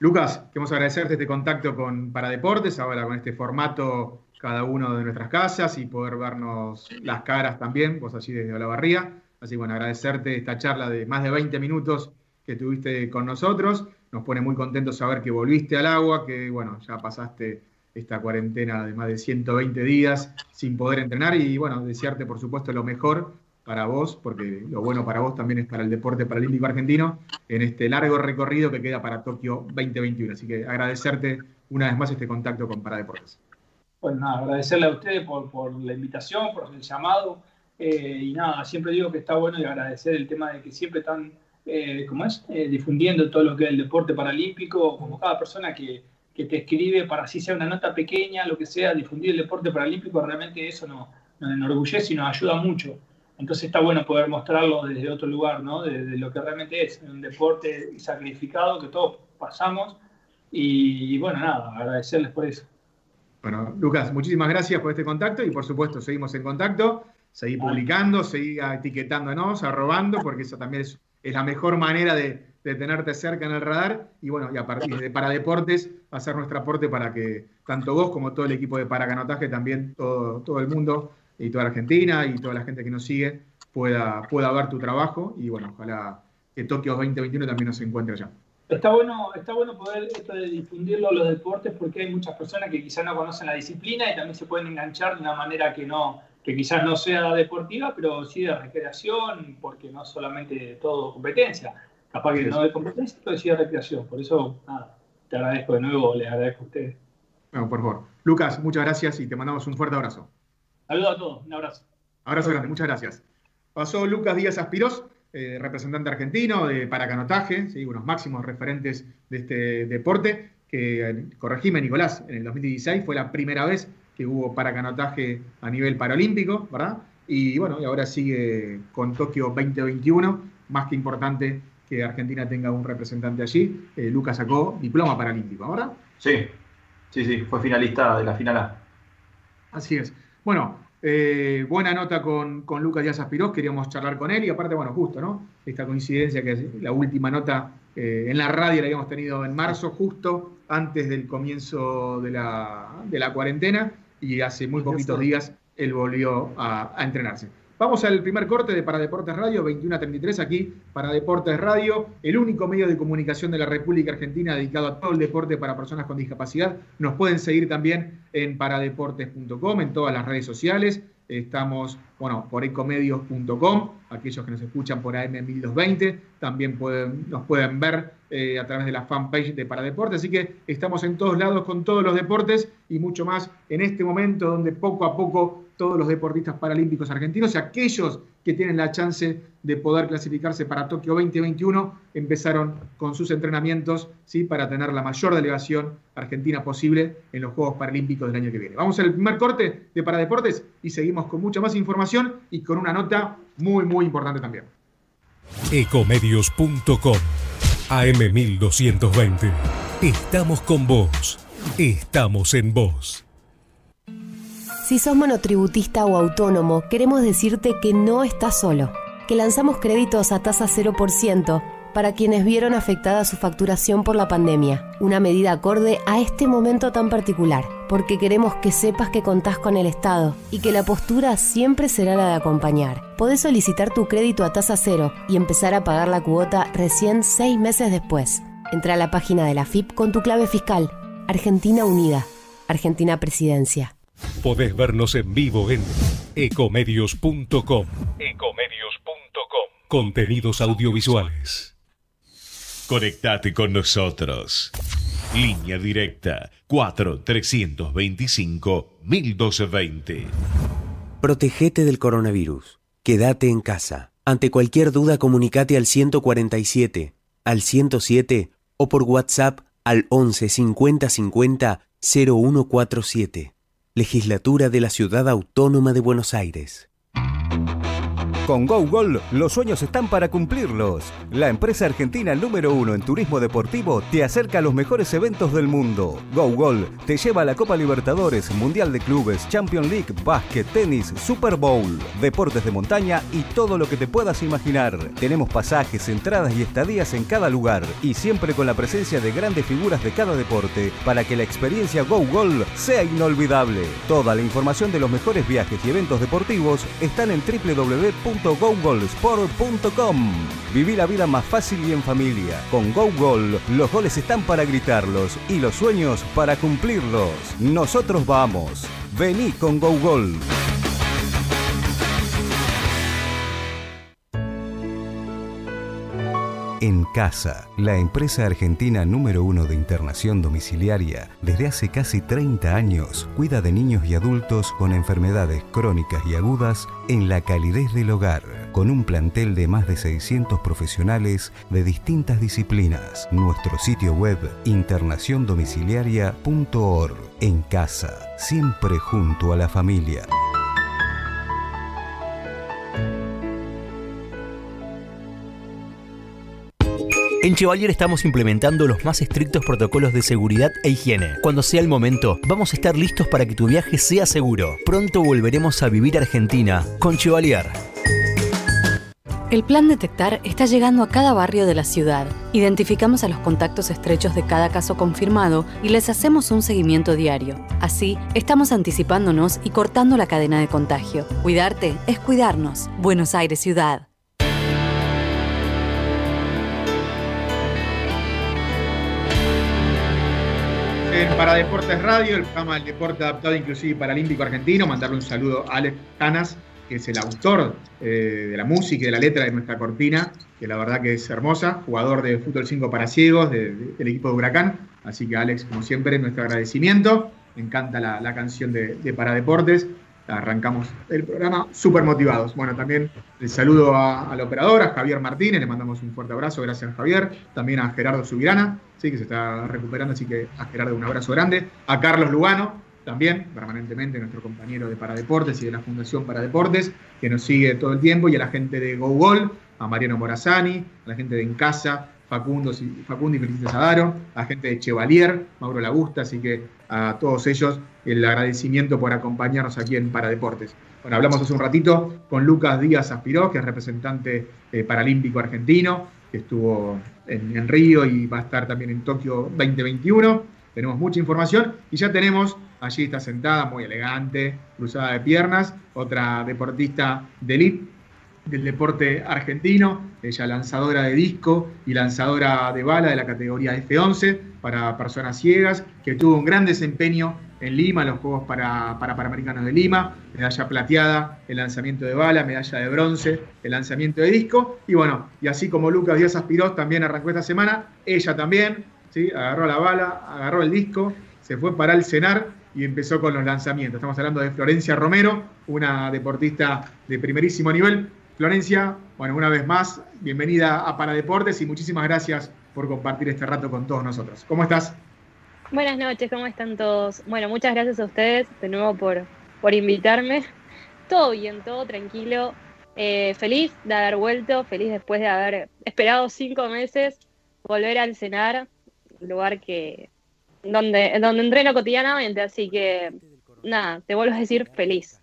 Lucas, queremos agradecerte este contacto con Paradeportes, ahora con este formato cada uno de nuestras casas y poder vernos las caras también, vos allí desde Olavarría. Así que bueno, agradecerte esta charla de más de 20 minutos que tuviste con nosotros. Nos pone muy contentos saber que volviste al agua, que bueno, ya pasaste esta cuarentena de más de 120 días sin poder entrenar y bueno, desearte por supuesto lo mejor para vos, porque lo bueno para vos también es para el deporte paralímpico argentino en este largo recorrido que queda para Tokio 2021. Así que agradecerte una vez más este contacto con Paradeportes. Pues nada, agradecerle a ustedes por, por la invitación, por el llamado. eh, y nada, siempre digo que está bueno y agradecer el tema de que siempre están, eh, ¿cómo es? Eh, difundiendo todo lo que es el deporte paralímpico, como cada persona que, que te escribe para así sea una nota pequeña, lo que sea, difundir el deporte paralímpico, realmente eso nos, nos enorgullece y nos ayuda mucho. Entonces está bueno poder mostrarlo desde otro lugar, ¿no? Desde lo que realmente es un deporte sacrificado que todos pasamos Y, y bueno, nada, agradecerles por eso. Bueno, Lucas, muchísimas gracias por este contacto y por supuesto seguimos en contacto, seguir publicando, seguir etiquetándonos, arrobando, porque eso también es, es la mejor manera de, de, tenerte cerca en el radar y bueno, y a partir de para deportes, hacer nuestro aporte para que tanto vos como todo el equipo de paracanotaje, también todo, todo el mundo y toda la Argentina y toda la gente que nos sigue pueda, pueda ver tu trabajo y bueno, ojalá que Tokio 2021 también nos encuentre allá. Está bueno, está bueno poder esto de difundirlo los deportes porque hay muchas personas que quizás no conocen la disciplina y también se pueden enganchar de una manera que no, que quizás no sea deportiva, pero sí de recreación, porque no solamente todo competencia. Capaz que no de competencia, pero sí de recreación. Por eso, nada, te agradezco de nuevo, les agradezco a ustedes. Bueno, por favor. Lucas, muchas gracias y te mandamos un fuerte abrazo. Saludos a todos, un abrazo. Abrazo grande, muchas gracias. Pasó Lucas Díaz Aspirós eh, representante argentino de paracanotaje, ¿sí? unos máximos referentes de este deporte, que, corregime Nicolás, en el 2016 fue la primera vez que hubo paracanotaje a nivel paralímpico, ¿verdad? Y bueno, y ahora sigue con Tokio 2021, más que importante que Argentina tenga un representante allí. Eh, Lucas sacó diploma paralímpico, ¿verdad? Sí, sí, sí, fue finalista de la final A. Así es. Bueno, eh, buena nota con, con, Lucas Díaz Aspirós, queríamos charlar con él y aparte, bueno, justo, ¿no? Esta coincidencia que es la última nota eh, en la radio la habíamos tenido en marzo, justo antes del comienzo de la, de la cuarentena y hace muy poquitos días él volvió a, a entrenarse. Vamos al primer corte de Para Deportes Radio, 21 a 33, aquí para Deportes Radio, el único medio de comunicación de la República Argentina dedicado a todo el deporte para personas con discapacidad. Nos pueden seguir también en paradeportes.com, en todas las redes sociales. Estamos, bueno, por ecomedios.com, aquellos que nos escuchan por AM1220, también nos pueden ver eh, a través de la fanpage de Paradeportes. Así que estamos en todos lados con todos los deportes y mucho más en este momento donde poco a poco todos los deportistas paralímpicos argentinos y aquellos que tienen la chance de poder clasificarse para Tokio 2021 empezaron con sus entrenamientos ¿sí? para tener la mayor delegación argentina posible en los Juegos Paralímpicos del año que viene. Vamos al primer corte de Paradeportes y seguimos con mucha más información y con una nota muy, muy importante también. Ecomedios.com AM1220. Estamos con vos. Estamos en vos. Si sos monotributista o autónomo, queremos decirte que no estás solo, que lanzamos créditos a tasa 0% para quienes vieron afectada su facturación por la pandemia, una medida acorde a este momento tan particular, porque queremos que sepas que contás con el Estado y que la postura siempre será la de acompañar. Podés solicitar tu crédito a tasa cero y empezar a pagar la cuota recién seis meses después. Entra a la página de la FIP con tu clave fiscal. Argentina Unida. Argentina Presidencia. Podés vernos en vivo en ecomedios.com. Ecomedios.com. Contenidos audiovisuales. Conectate con nosotros. Línea directa 4-325-1220. Protegete del coronavirus. Quédate en casa. Ante cualquier duda, comunicate al 147, al 107 o por WhatsApp al 11 50 50 0147. Legislatura de la Ciudad Autónoma de Buenos Aires. Con GoGol los sueños están para cumplirlos. La empresa argentina número uno en turismo deportivo te acerca a los mejores eventos del mundo. GoGol te lleva a la Copa Libertadores, Mundial de Clubes, Champions League, básquet, tenis, Super Bowl, deportes de montaña y todo lo que te puedas imaginar. Tenemos pasajes, entradas y estadías en cada lugar y siempre con la presencia de grandes figuras de cada deporte para que la experiencia GoGol sea inolvidable. Toda la información de los mejores viajes y eventos deportivos están en www gogolsport.com. Viví la vida más fácil y en familia. Con GoGol, los goles están para gritarlos y los sueños para cumplirlos. Nosotros vamos. Vení con GoGol. En Casa, la empresa argentina número uno de internación domiciliaria, desde hace casi 30 años cuida de niños y adultos con enfermedades crónicas y agudas en la calidez del hogar, con un plantel de más de 600 profesionales de distintas disciplinas. Nuestro sitio web internaciondomiciliaria.org. En Casa, siempre junto a la familia. En Chevalier estamos implementando los más estrictos protocolos de seguridad e higiene. Cuando sea el momento, vamos a estar listos para que tu viaje sea seguro. Pronto volveremos a vivir Argentina con Chevalier. El plan Detectar está llegando a cada barrio de la ciudad. Identificamos a los contactos estrechos de cada caso confirmado y les hacemos un seguimiento diario. Así, estamos anticipándonos y cortando la cadena de contagio. Cuidarte es cuidarnos. Buenos Aires Ciudad. En Para Deportes Radio, el programa del deporte adaptado inclusive paralímpico argentino, mandarle un saludo a Alex Canas, que es el autor eh, de la música y de la letra de nuestra cortina, que la verdad que es hermosa, jugador de fútbol 5 para ciegos de- de- del equipo de Huracán. Así que Alex, como siempre, nuestro agradecimiento. Me encanta la, canción de, de Para Deportes. Arrancamos el programa súper motivados. Bueno, también el saludo a, la operadora, Javier Martínez, le mandamos un fuerte abrazo, gracias Javier. También a Gerardo Subirana, sí, que se está recuperando, así que a Gerardo un abrazo grande. A Carlos Lugano, también permanentemente nuestro compañero de Paradeportes y de la Fundación Paradeportes, que nos sigue todo el tiempo, y a la gente de GoGol, a Mariano Morazani, a la gente de En Casa, Facundo, Facundo y Felicita Sadaro, a gente de Chevalier, Mauro Lagusta, así que a todos ellos el agradecimiento por acompañarnos aquí en Paradeportes. Bueno, hablamos hace un ratito con Lucas Díaz Aspiró, que es representante eh, paralímpico argentino, que estuvo en, en Río y va a estar también en Tokio 2021 tenemos mucha información y ya tenemos, allí está sentada, muy elegante, cruzada de piernas, otra deportista de elite del deporte argentino, ella lanzadora de disco y lanzadora de bala de la categoría F11 para personas ciegas, que tuvo un gran desempeño en Lima, en los Juegos para, para Panamericanos de Lima, medalla plateada, el lanzamiento de bala, medalla de bronce, el lanzamiento de disco, y bueno, y así como Lucas Díaz Aspiró también arrancó esta semana, ella también, ¿sí? agarró la bala, agarró el disco, se fue para el cenar y empezó con los lanzamientos. Estamos hablando de Florencia Romero, una deportista de primerísimo nivel. Florencia, bueno, una vez más, bienvenida a Paradeportes y muchísimas gracias por compartir este rato con todos nosotros. ¿Cómo estás? Buenas noches, ¿cómo están todos? Bueno, muchas gracias a ustedes de nuevo por, por invitarme. Todo bien, todo tranquilo. Eh, feliz de haber vuelto, feliz después de haber esperado cinco meses, volver al cenar, lugar que donde, donde entreno cotidianamente, así que nada, te vuelvo a decir feliz.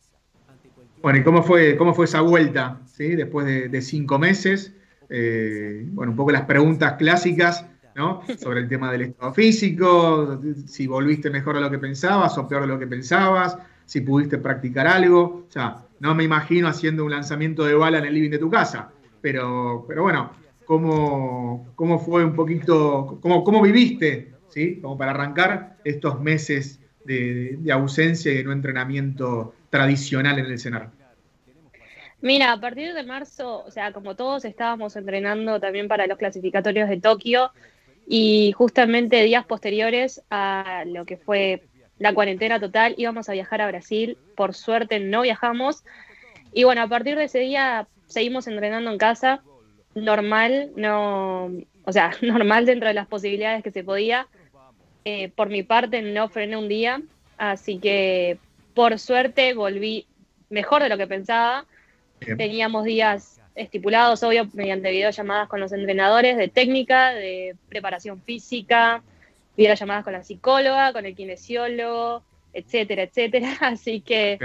Bueno, ¿y cómo fue, cómo fue esa vuelta? ¿sí? Después de, cinco meses. Eh, bueno, un poco las preguntas clásicas, ¿no? Sobre el tema del estado físico, si volviste mejor de lo que pensabas o peor de lo que pensabas, si pudiste practicar algo. O sea, no me imagino haciendo un lanzamiento de bala en el living de tu casa, pero, pero bueno, ¿cómo, cómo fue un poquito, cómo, cómo viviste, ¿sí? Como para arrancar estos meses de, de ausencia y de no entrenamiento tradicional en el cenar. Mira, a partir de marzo, o sea, como todos estábamos entrenando también para los clasificatorios de Tokio y justamente días posteriores a lo que fue la cuarentena total íbamos a viajar a Brasil. Por suerte no viajamos. Y bueno, a partir de ese día seguimos entrenando en casa, normal, no, o sea, normal dentro de las posibilidades que se podía. Eh, por mi parte no frené un día, así que por suerte volví mejor de lo que pensaba. Bien. Teníamos días estipulados, obvio, mediante videollamadas con los entrenadores de técnica, de preparación física, videollamadas con la psicóloga, con el kinesiólogo, etcétera, etcétera. Así que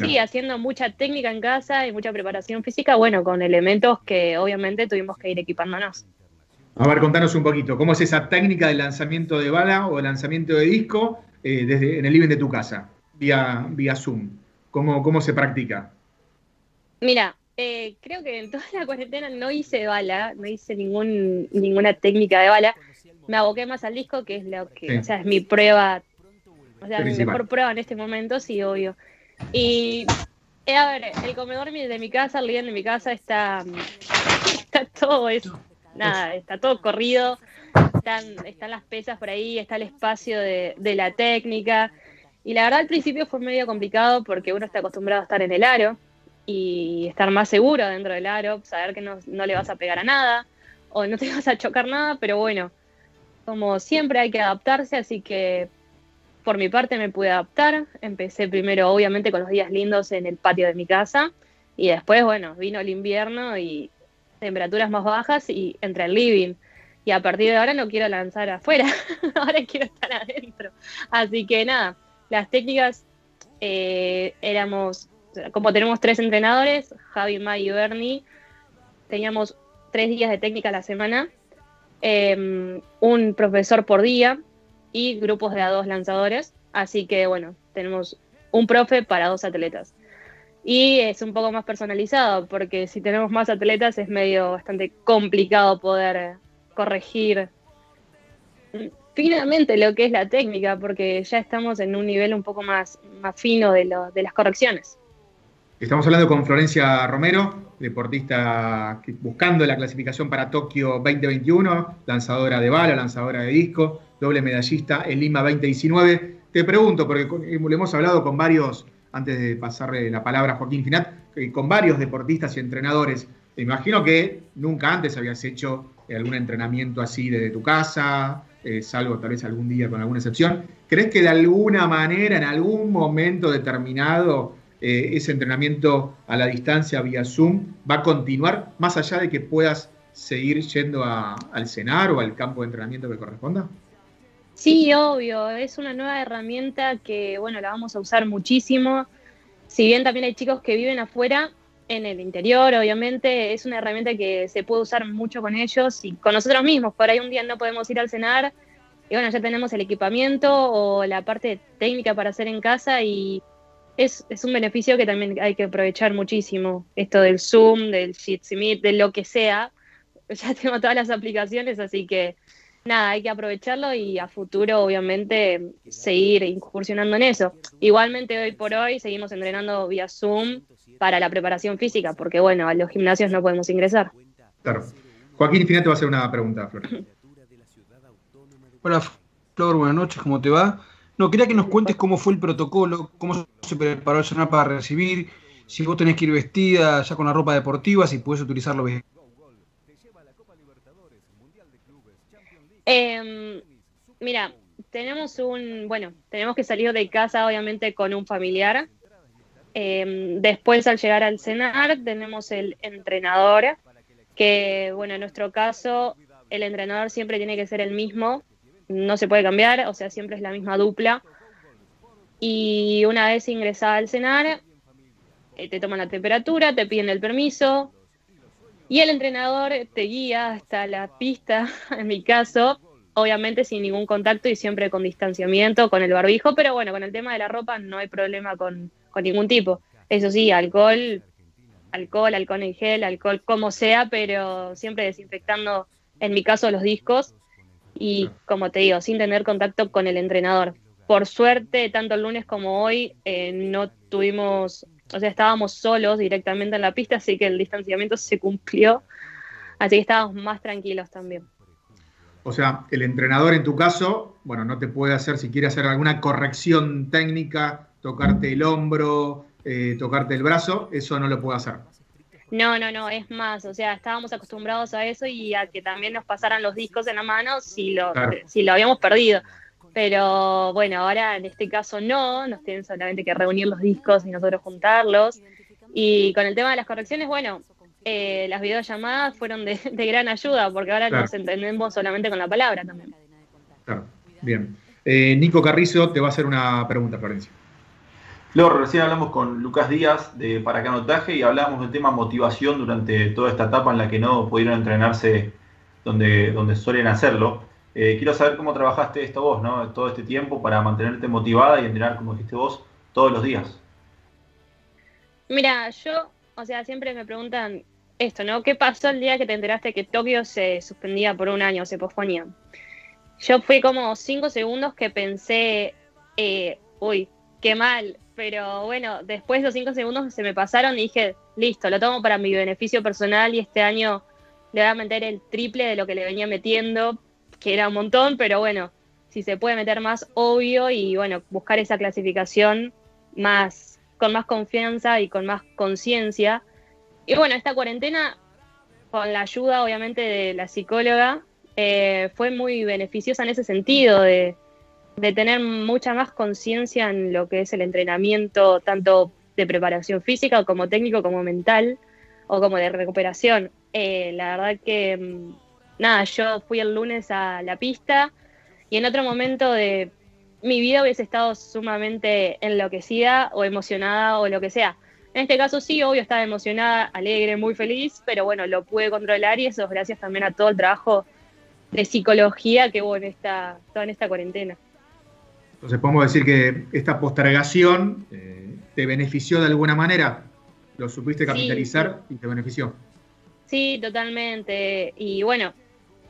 sí, haciendo mucha técnica en casa y mucha preparación física, bueno, con elementos que obviamente tuvimos que ir equipándonos. A ver, contanos un poquito, ¿cómo es esa técnica de lanzamiento de bala o lanzamiento de disco eh, desde, en el living de tu casa, vía, vía Zoom? ¿Cómo, ¿Cómo se practica? Mira, eh, creo que en toda la cuarentena no hice bala, no hice ningún, ninguna técnica de bala. Me aboqué más al disco, que es lo que, Sí. o sea, es mi prueba, o sea, mi mejor prueba en este momento, sí, obvio. Y, eh, a ver, el comedor de mi casa, el living de mi casa está, está todo, es, nada, está todo corrido, están, están las pesas por ahí, está el espacio de, de la técnica. Y la verdad al principio fue medio complicado porque uno está acostumbrado a estar en el aro y estar más seguro dentro del aro, saber que no, no le vas a pegar a nada o no te vas a chocar nada, pero bueno, como siempre hay que adaptarse, así que por mi parte me pude adaptar. Empecé primero obviamente con los días lindos en el patio de mi casa y después, bueno, vino el invierno y temperaturas más bajas y entre el living. y a partir de ahora no quiero lanzar afuera, ahora quiero estar adentro. Así que nada, las técnicas eh, éramos, como tenemos tres entrenadores, Javi, May y Bernie, teníamos tres días de técnica a la semana, eh, un profesor por día y grupos de a dos lanzadores. Así que bueno, tenemos un profe para dos atletas. Y es un poco más personalizado, porque si tenemos más atletas es medio bastante complicado poder corregir finamente lo que es la técnica, porque ya estamos en un nivel un poco más, fino de, lo, de las correcciones. Estamos hablando con Florencia Romero, deportista buscando la clasificación para Tokio 2021, lanzadora de bala, lanzadora de disco, doble medallista en Lima 2019. Te pregunto, porque le hemos hablado con varios, antes de pasarle la palabra a Joaquín Finat, con varios deportistas y entrenadores. Me imagino que nunca antes habías hecho algún entrenamiento así desde tu casa, salvo tal vez algún día con alguna excepción. ¿Crees que de alguna manera, en algún momento determinado, eh, ese entrenamiento a la distancia vía Zoom va a continuar, más allá de que puedas seguir yendo al cenar o al campo de entrenamiento que corresponda? Sí, obvio, es una nueva herramienta que, bueno, la vamos a usar muchísimo. Si bien también hay chicos que viven afuera, en el interior, obviamente, es una herramienta que se puede usar mucho con ellos y con nosotros mismos. Por ahí un día no podemos ir al cenar y bueno, ya tenemos el equipamiento o la parte técnica para hacer en casa y es, un beneficio que también hay que aprovechar muchísimo. Esto del Zoom, del Jitsi Meet, de lo que sea. Ya tengo todas las aplicaciones, así que nada, hay que aprovecharlo y a futuro, obviamente, seguir incursionando en eso. Igualmente, hoy por hoy seguimos entrenando vía Zoom para la preparación física, porque bueno, a los gimnasios no podemos ingresar. Claro. Joaquín Finat te va a hacer una pregunta, Flor. Hola, Flor, buenas noches, ¿cómo te va? No, quería que nos cuentes cómo fue el protocolo, cómo se preparó el cenar para recibir, si vos tenés que ir vestida ya con la ropa deportiva, si puedes utilizarlo bien. Eh, mira, tenemos un, bueno, tenemos que salir de casa obviamente con un familiar, Em, después, al llegar al cenar, tenemos el entrenador, que, bueno, en nuestro caso, el entrenador siempre tiene que ser el mismo, no se puede cambiar, o sea, siempre es la misma dupla. Y una vez ingresada al cenar, eh, te toman la temperatura, te piden el permiso, y el entrenador te guía hasta la pista, en mi caso, obviamente sin ningún contacto y siempre con distanciamiento, con el barbijo, pero bueno, con el tema de la ropa no hay problema con, con ningún tipo. Eso sí, alcohol, alcohol, alcohol en gel, alcohol como sea, pero siempre desinfectando, en mi caso, los discos y, como te digo, sin tener contacto con el entrenador. Por suerte, tanto el lunes como hoy, eh, no tuvimos, o sea, estábamos solos directamente en la pista, así que el distanciamiento se cumplió, así que estábamos más tranquilos también. O sea, el entrenador en tu caso, bueno, no te puede hacer, si quiere hacer alguna corrección técnica tocarte el hombro, eh, tocarte el brazo, eso no lo puedo hacer. No, no, no, es más, o sea, estábamos acostumbrados a eso y a que también nos pasaran los discos en la mano si lo, si lo habíamos perdido. Pero bueno, ahora en este caso no, nos tienen solamente que reunir los discos y nosotros juntarlos. Y con el tema de las correcciones, bueno, eh, las videollamadas fueron de, gran ayuda porque ahora nos entendemos solamente con la palabra también. Claro, bien. Eh, Nico Carrizo te va a hacer una pregunta, Florencia. Luego recién hablamos con Lucas Díaz de Paracanotaje y hablamos del tema motivación durante toda esta etapa en la que no pudieron entrenarse donde, donde suelen hacerlo. Eh, quiero saber cómo trabajaste esto vos, ¿no? Todo este tiempo para mantenerte motivada y entrenar, como dijiste vos, todos los días. Mira, yo, o sea, siempre me preguntan esto, ¿no? ¿Qué pasó el día que te enteraste que Tokio se suspendía por un año, se posponía? Yo fui como cinco segundos que pensé, eh, uy, qué mal, pero bueno, después de los cinco segundos se me pasaron y dije, listo, lo tomo para mi beneficio personal y este año le voy a meter el triple de lo que le venía metiendo, que era un montón, pero bueno, si se puede meter más, obvio, y bueno, buscar esa clasificación más, con más confianza y con más conciencia. Y bueno, esta cuarentena, con la ayuda obviamente de la psicóloga, eh, fue muy beneficiosa en ese sentido de de tener mucha más conciencia en lo que es el entrenamiento, tanto de preparación física como técnico, como mental o como de recuperación. Eh, la verdad que mm, nada, yo fui el lunes a la pista y en otro momento de mi vida hubiese estado sumamente enloquecida o emocionada o lo que sea. En este caso sí, obvio, estaba emocionada, alegre, muy feliz, pero bueno, lo pude controlar y eso es gracias también a todo el trabajo de psicología que hubo en esta, toda en esta cuarentena. Entonces podemos decir que esta postergación eh, te benefició de alguna manera, lo supiste capitalizar y te benefició. Sí, totalmente. Y bueno,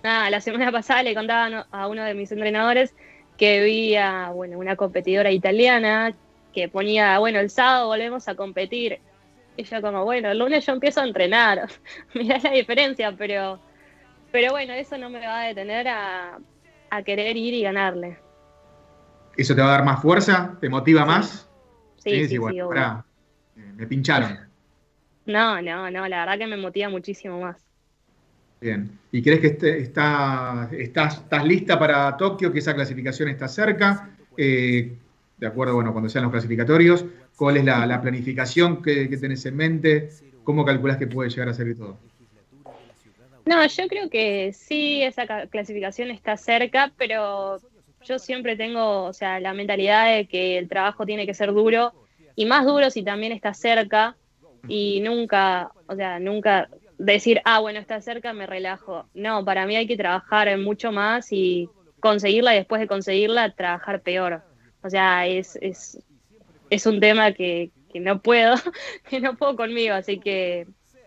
nada, la semana pasada le contaba a uno de mis entrenadores que vi a bueno, una competidora italiana que ponía, bueno, el sábado volvemos a competir. Y yo como, bueno, el lunes yo empiezo a entrenar. Mirá la diferencia, pero, pero bueno, eso no me va a detener a, a querer ir y ganarle. ¿Eso te va a dar más fuerza? ¿Te motiva más? Sí, sí, sí, me pincharon. No, no, no, la verdad que me motiva muchísimo más. Bien. ¿Y crees que este, está, estás, estás lista para Tokio, que esa clasificación está cerca? Eh, de acuerdo, bueno, cuando sean los clasificatorios, ¿cuál es la, planificación que, que, tenés en mente? ¿Cómo calculas que puede llegar a ser todo? No, yo creo que sí, esa clasificación está cerca, pero yo siempre tengo, o sea, la mentalidad de que el trabajo tiene que ser duro y más duro si también está cerca y nunca, o sea, nunca decir, ah, bueno, está cerca, me relajo. No, para mí hay que trabajar mucho más y conseguirla y después de conseguirla, trabajar peor. O sea, es, es, es un tema que, que no puedo, que no puedo conmigo, así que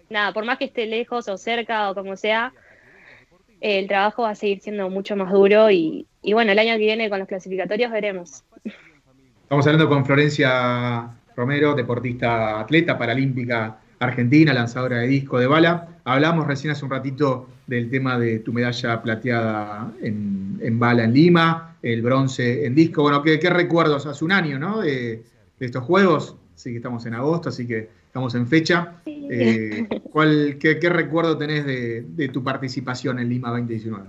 nada, por más que esté lejos o cerca o como sea, el trabajo va a seguir siendo mucho más duro y, y bueno, el año que viene con los clasificatorios veremos. Estamos hablando con Florencia Romero, deportista atleta paralímpica argentina, lanzadora de disco de bala. Hablamos recién hace un ratito del tema de tu medalla plateada en, bala en Lima, el bronce en disco. Bueno, ¿qué, recuerdos hace un año, ¿no? De, estos juegos. Sí que estamos en agosto, así que estamos en fecha. Eh, ¿cuál, qué, recuerdo tenés de, de tu participación en Lima 2019?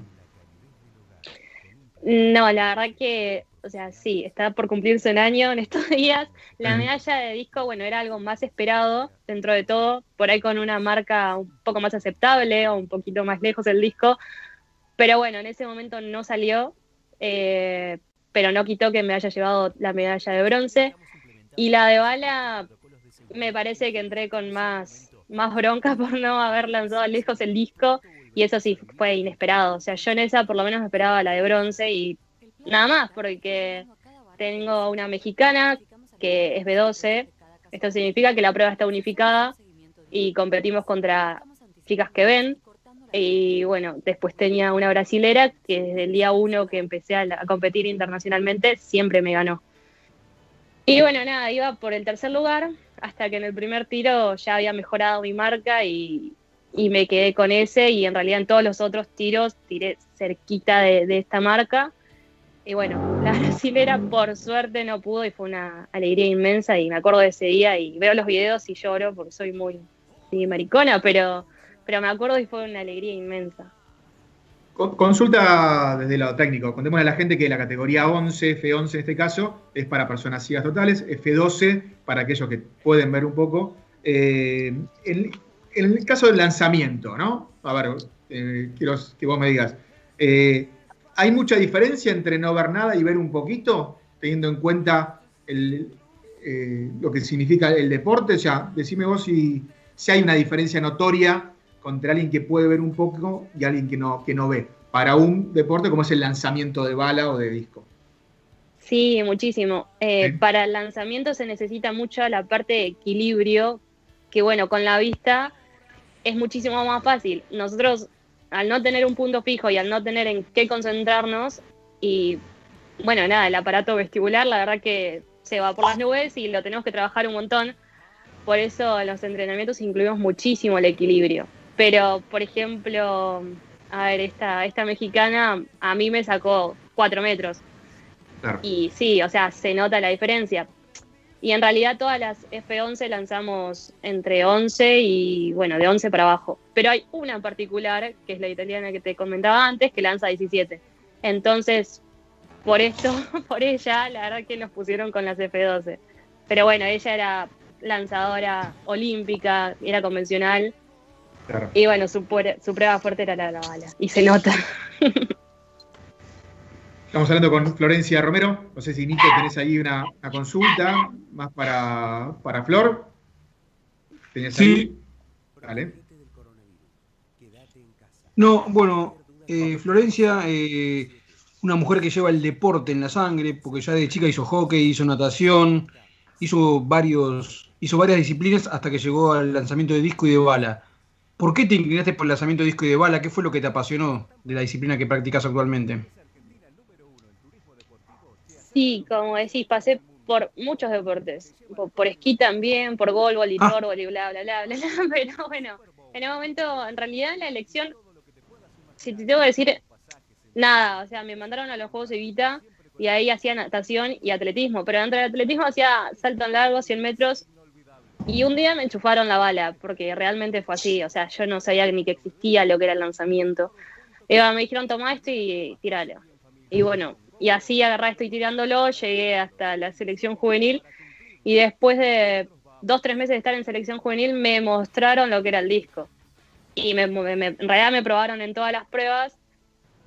No, la verdad que, o sea, sí, está por cumplirse un año en estos días. La medalla de disco, bueno, era algo más esperado dentro de todo, por ahí con una marca un poco más aceptable o un poquito más lejos el disco. Pero bueno, en ese momento no salió, eh, pero no quitó que me haya llevado la medalla de bronce. Y la de bala, me parece que entré con más, más bronca por no haber lanzado lejos el disco y eso sí fue inesperado. O sea, yo en esa por lo menos esperaba la de bronce y nada más, porque tengo una mexicana que es B12. Esto significa que la prueba está unificada y competimos contra chicas que ven. Y bueno, después tenía una brasilera que desde el día uno que empecé a, competir internacionalmente siempre me ganó. Y bueno, nada, iba por el tercer lugar hasta que en el primer tiro ya había mejorado mi marca y, y me quedé con ese y en realidad en todos los otros tiros tiré cerquita de, esta marca. Y bueno, la brasilera por suerte no pudo y fue una alegría inmensa y me acuerdo de ese día y veo los videos y lloro porque soy muy maricona, pero, pero me acuerdo y fue una alegría inmensa. Consulta desde lo técnico. Contémosle a la gente que la categoría 11, F11 en este caso, es para personas ciegas totales, F12 para aquellos que pueden ver un poco. Eh, en el caso del lanzamiento, ¿no? A ver, eh, quiero que vos me digas, eh, ¿hay mucha diferencia entre no ver nada y ver un poquito, teniendo en cuenta eh, lo que significa el deporte? O sea, decime vos si, hay una diferencia notoria entre alguien que puede ver un poco y alguien que no, que no ve, para un deporte como es el lanzamiento de bala o de disco. Sí, muchísimo. Para el lanzamiento se necesita mucho la parte de equilibrio, que bueno, con la vista es muchísimo más fácil. Nosotros, al no tener un punto fijo y al no tener en qué concentrarnos, y bueno, nada, el aparato vestibular, la verdad que se va por las nubes y lo tenemos que trabajar un montón. Por eso en los entrenamientos incluimos muchísimo el equilibrio. Pero, por ejemplo, a ver, esta, esta mexicana a mí me sacó cuatro metros. Y sí, o sea, se nota la diferencia. Y en realidad todas las F11 lanzamos entre 11 y, bueno, de 11 para abajo. Pero hay una en particular, que es la italiana que te comentaba antes, que lanza 17. Entonces, por esto, por ella, la verdad que nos pusieron con las F12. Pero bueno, ella era lanzadora olímpica, era convencional. Claro. Y bueno, su, su prueba fuerte era la de la bala. Y se nota. Estamos hablando con Florencia Romero. No sé si Nico tenés ahí una, una consulta más para, para Flor. ¿Tenías Sí. ahí? Dale. No, bueno, eh, Florencia, eh, una mujer que lleva el deporte en la sangre, porque ya de chica hizo hockey, hizo natación, hizo varios, hizo varias disciplinas hasta que llegó al lanzamiento de disco y de bala. ¿Por qué te inclinaste por el lanzamiento de disco y de bala? ¿Qué fue lo que te apasionó de la disciplina que practicas actualmente? Sí, como decís, pasé por muchos deportes. Por, por esquí también, por gol, voleibol, voleibol, bla, bla, bla, bla, bla. Pero bueno, en el momento, en realidad, la elección, si te tengo que decir, nada. O sea, me mandaron a los Juegos Evita y ahí hacía natación y atletismo. Pero dentro del atletismo hacía salto en largo, 100 metros. Y un día me enchufaron la bala, porque realmente fue así. O sea, yo no sabía ni que existía lo que era el lanzamiento. Eva, me dijeron, toma esto y tiralo. Y bueno, y así agarré esto y tirándolo, llegué hasta la selección juvenil. Y después de dos, tres meses de estar en selección juvenil, me mostraron lo que era el disco. Y me- en realidad me probaron en todas las pruebas.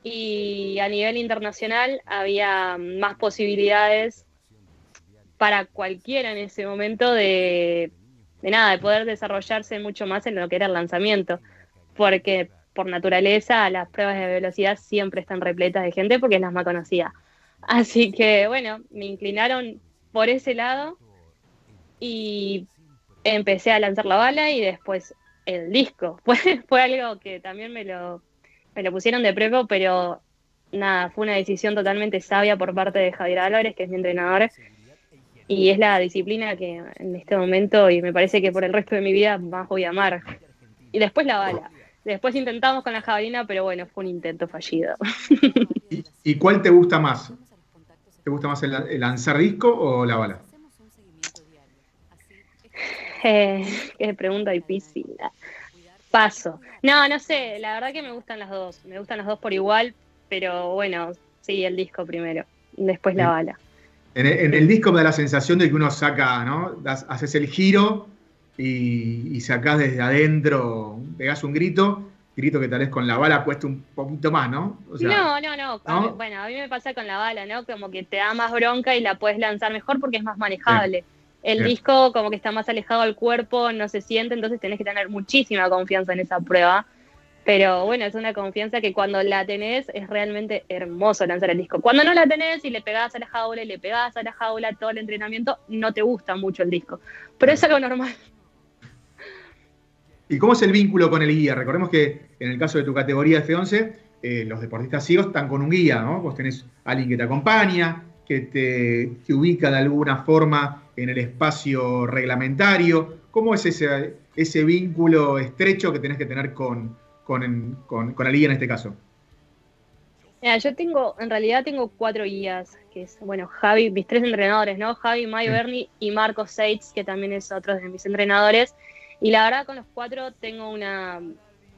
Y a nivel internacional había más posibilidades para cualquiera en ese momento de, de nada, de poder desarrollarse mucho más en lo que era el lanzamiento. Porque por naturaleza las pruebas de velocidad siempre están repletas de gente porque es las más conocida. Así que bueno, me inclinaron por ese lado y empecé a lanzar la bala y después el disco. Fue, fue algo que también me lo, me lo pusieron de prepo, pero nada, fue una decisión totalmente sabia por parte de Javier Álvarez, que es mi entrenador. Y es la disciplina que en este momento, y me parece que por el resto de mi vida, más voy a amar. Y después la bala. Después intentamos con la jabalina, pero bueno, fue un intento fallido. ¿Y cuál te gusta más? ¿Te gusta más el, el lanzar disco o la bala? Eh, qué pregunta difícil. Paso. No, no sé, la verdad que me gustan las dos. Me gustan las dos por igual, pero bueno, sí, el disco primero. Después la bala. En el, en el disco me da la sensación de que uno saca, ¿no? Das- haces el giro y, y sacás desde adentro, pegás un grito, grito que tal vez con la bala cuesta un poquito más, ¿no? O sea, no, no, no. Bueno, a mí me pasa con la bala, ¿no? Como que te da más bronca y la puedes lanzar mejor porque es más manejable. El Bien. disco como que está más alejado del cuerpo, no se siente, entonces tenés que tener muchísima confianza en esa prueba. Pero bueno, es una confianza que cuando la tenés es realmente hermoso lanzar el disco. Cuando no la tenés y le pegás a la jaula y le pegás a la jaula todo el entrenamiento, no te gusta mucho el disco. Pero es algo normal. ¿Y cómo es el vínculo con el guía? Recordemos que en el caso de tu categoría F11, eh, los deportistas ciegos están con un guía, ¿no? Vos tenés a alguien que te acompaña, que te que ubica de alguna forma en el espacio reglamentario. ¿Cómo es ese, ese vínculo estrecho que tenés que tener con, con, con, con el guía en este caso? Mira, yo tengo, en realidad tengo cuatro guías, que es, bueno, Javi, mis tres entrenadores, ¿no? Javi, Mayo, Sí. Berni y Marco Seitz, que también es otro de mis entrenadores. Y la verdad, con los cuatro tengo una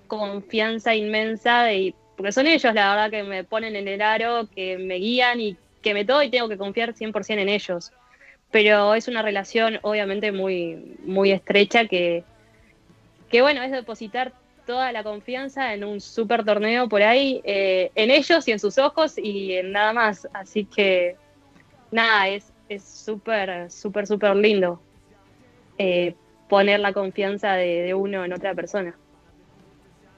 confianza inmensa, de, porque son ellos, la verdad, que me ponen en el aro, que me guían y que me todo y tengo que confiar 100% en ellos. Pero es una relación, obviamente, muy, muy estrecha que, que, bueno, es depositar toda la confianza en un super torneo por ahí, eh, en ellos y en sus ojos y en nada más. Así que, nada, es es súper, súper, súper lindo eh, poner la confianza de, de uno en otra persona.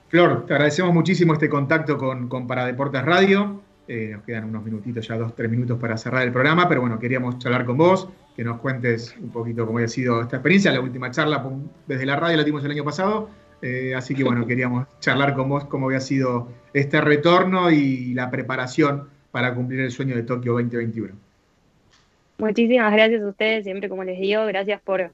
Flor, te agradecemos muchísimo este contacto con, con Paradeportes Radio. Eh, nos quedan unos minutitos, ya dos, tres minutos para cerrar el programa, pero bueno, queríamos charlar con vos, que nos cuentes un poquito cómo había sido esta experiencia. La última charla pum, desde la radio la tuvimos el año pasado, eh, así que bueno, queríamos charlar con vos cómo había sido este retorno y la preparación para cumplir el sueño de Tokio 2021. Muchísimas gracias a ustedes, siempre como les digo, gracias por,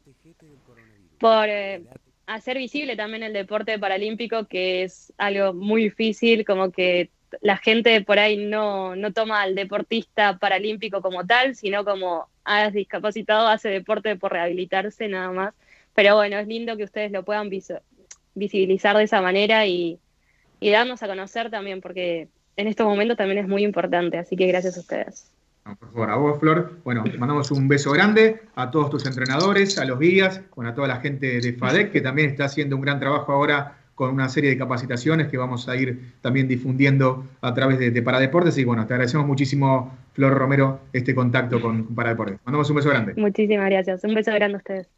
por eh, hacer visible también el deporte paralímpico, que es algo muy difícil, como que la gente por ahí no, no toma al deportista paralímpico como tal, sino como es discapacitado, hace deporte por rehabilitarse nada más. Pero bueno, es lindo que ustedes lo puedan visibilizar de esa manera y, y darnos a conocer también, porque en estos momentos también es muy importante, así que gracias a ustedes. No, por favor, a vos, Flor. Bueno, te mandamos un beso grande a todos tus entrenadores, a los guías, bueno, a toda la gente de FADEC, que también está haciendo un gran trabajo ahora con una serie de capacitaciones que vamos a ir también difundiendo a través de, de Paradeportes. Y bueno, te agradecemos muchísimo, Flor Romero, este contacto con, con Paradeportes. Mandamos un beso grande. Muchísimas gracias. Un beso grande a ustedes.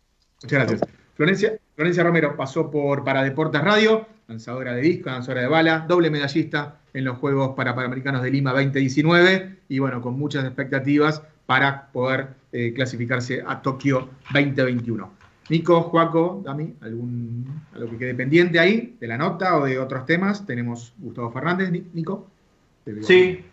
Muchas gracias. Florencia, Florencia Romero pasó por Paradeportes Radio, lanzadora de disco, lanzadora de bala, doble medallista en los Juegos para Panamericanos de Lima 2019 y bueno, con muchas expectativas para poder eh, clasificarse a Tokio 2021. Nico, Juaco, Dami, ¿algún, algo que quede pendiente ahí de la nota o de otros temas? Tenemos Gustavo Fernández, Ni- Nico. Sí,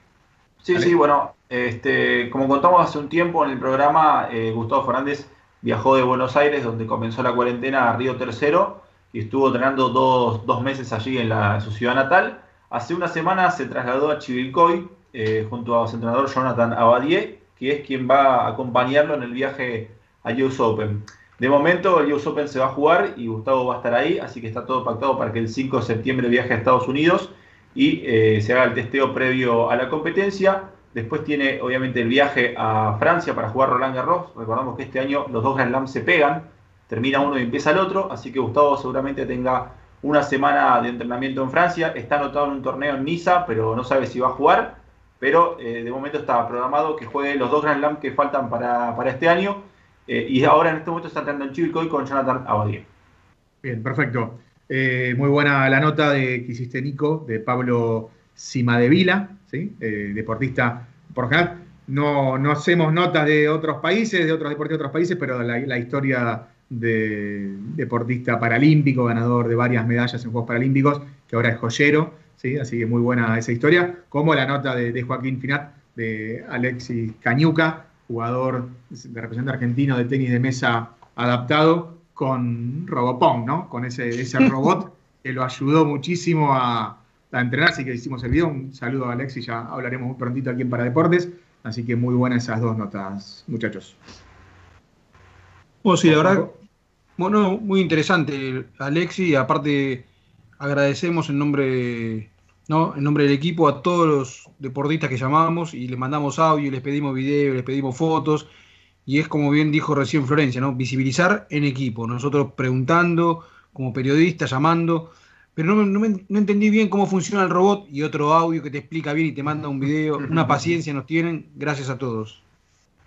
sí, Dale. sí, bueno, este, como contamos hace un tiempo en el programa, eh, Gustavo Fernández viajó de Buenos Aires, donde comenzó la cuarentena, a Río Tercero, y estuvo entrenando dos, dos meses allí en, la- su ciudad natal. Hace una semana se trasladó a Chivilcoy eh, junto a su entrenador Jonathan Abadie, que es quien va a acompañarlo en el viaje a US Open. De momento el US Open se va a jugar y Gustavo va a estar ahí, así que está todo pactado para que el 5 de septiembre viaje a Estados Unidos y eh, se haga el testeo previo a la competencia. Después tiene obviamente el viaje a Francia para jugar Roland Garros. Recordamos que este año los dos Grand Slam se pegan, termina uno y empieza el otro, así que Gustavo seguramente tenga una semana de entrenamiento en Francia. Está anotado en un torneo en Niza, pero no sabe si va a jugar. Pero eh, de momento está programado que juegue los dos Grand Slam que faltan para, para este año. Eh, y ahora en este momento está entrando en Chivilcoy con Jonathan Abadie. Bien, perfecto. Eh, muy buena la nota de, que hiciste, Nico, de Pablo Cimadevila, ¿sí? Deportista, por general, no, no hacemos notas de otros países, de otros deportistas de otros países, pero la historia de deportista paralímpico, ganador de varias medallas en Juegos Paralímpicos, que ahora es joyero, ¿sí? así que muy buena esa historia, como la nota de, de Joaquín Finat, de Alexis Cañuca, jugador de representante argentino de tenis de mesa adaptado con Robopong, ¿no? Con ese, ese robot que lo ayudó muchísimo a, a entrenar, así que hicimos el video. Un saludo a Alexis, ya hablaremos muy prontito aquí en Paradeportes. Así que muy buenas esas dos notas, muchachos. Bueno, sí, la verdad, bueno, muy interesante, Alexi, aparte agradecemos en nombre, ¿no? en nombre del equipo a todos los deportistas que llamamos y les mandamos audio, les pedimos video, les pedimos fotos, y es como bien dijo recién Florencia, ¿no? visibilizar en equipo, nosotros preguntando, como periodistas, llamando, pero no, no no entendí bien cómo funciona el robot y otro audio que te explica bien y te manda un video, una paciencia nos tienen, gracias a todos.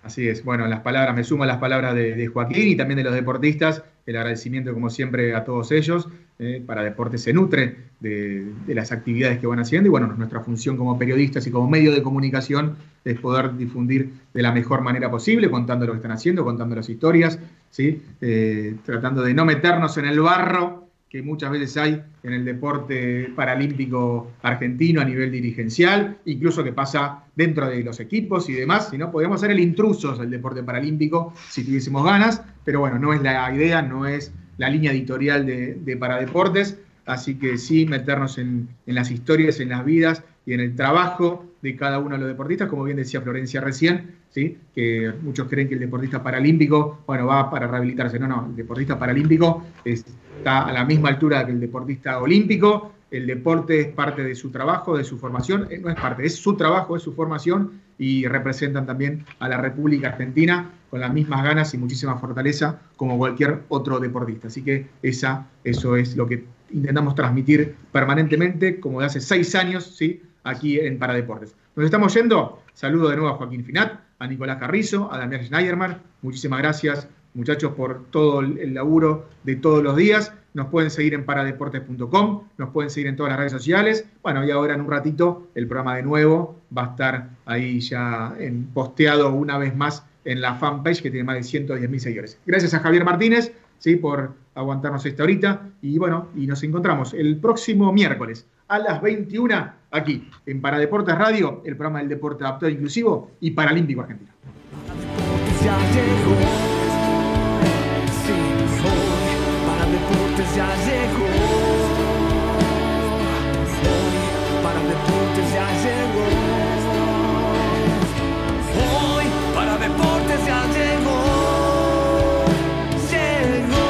Así es, bueno, las palabras, me suman las palabras de, Joaquín y también de los deportistas, el agradecimiento como siempre a todos ellos, eh, para Deportes se nutre de, de las actividades que van haciendo. Y bueno, nuestra función como periodistas y como medio de comunicación es poder difundir de la mejor manera posible, contando lo que están haciendo, contando las historias, ¿sí? Eh, tratando de no meternos en el barro que muchas veces hay en el deporte paralímpico argentino a nivel dirigencial, incluso que pasa dentro de los equipos y demás, si no, podríamos ser el intruso del deporte paralímpico si tuviésemos ganas, pero bueno, no es la idea, no es la línea editorial de, de Paradeportes, así que sí meternos en, en las historias, en las vidas y en el trabajo de cada uno de los deportistas, como bien decía Florencia recién, ¿sí? que muchos creen que el deportista paralímpico, bueno, va para rehabilitarse. No, no, el deportista paralímpico está a la misma altura que el deportista olímpico. El deporte es parte de su trabajo, de su formación, eh, no es parte, es su trabajo, es su formación y representan también a la República Argentina con las mismas ganas y muchísima fortaleza como cualquier otro deportista. Así que esa, eso es lo que intentamos transmitir permanentemente, como de hace seis años, ¿sí? aquí en Paradeportes. Nos estamos yendo. Saludo de nuevo a Joaquín Finat, a Nicolás Carrizo, a Damián Schneiderman. Muchísimas gracias, muchachos, por todo el laburo de todos los días. Nos pueden seguir en paradeportes.com, nos pueden seguir en todas las redes sociales. Bueno, y ahora en un ratito el programa de nuevo va a estar ahí ya en, posteado una vez más en la fanpage que tiene más de 110 mil seguidores. Gracias a Javier Martínez ¿sí? por aguantarnos esta horita y bueno, y nos encontramos el próximo miércoles a las 21 aquí en Paradeportes Radio, el programa del deporte adaptado e inclusivo y paralímpico argentino. Ya llegó. Hoy para deportes ya llegó. Hoy para deportes ya llegó. Llegó.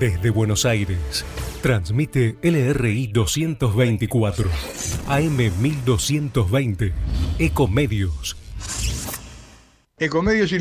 Desde Buenos Aires, transmite LRI 224, AM 1220, Ecomedios. Ecomedios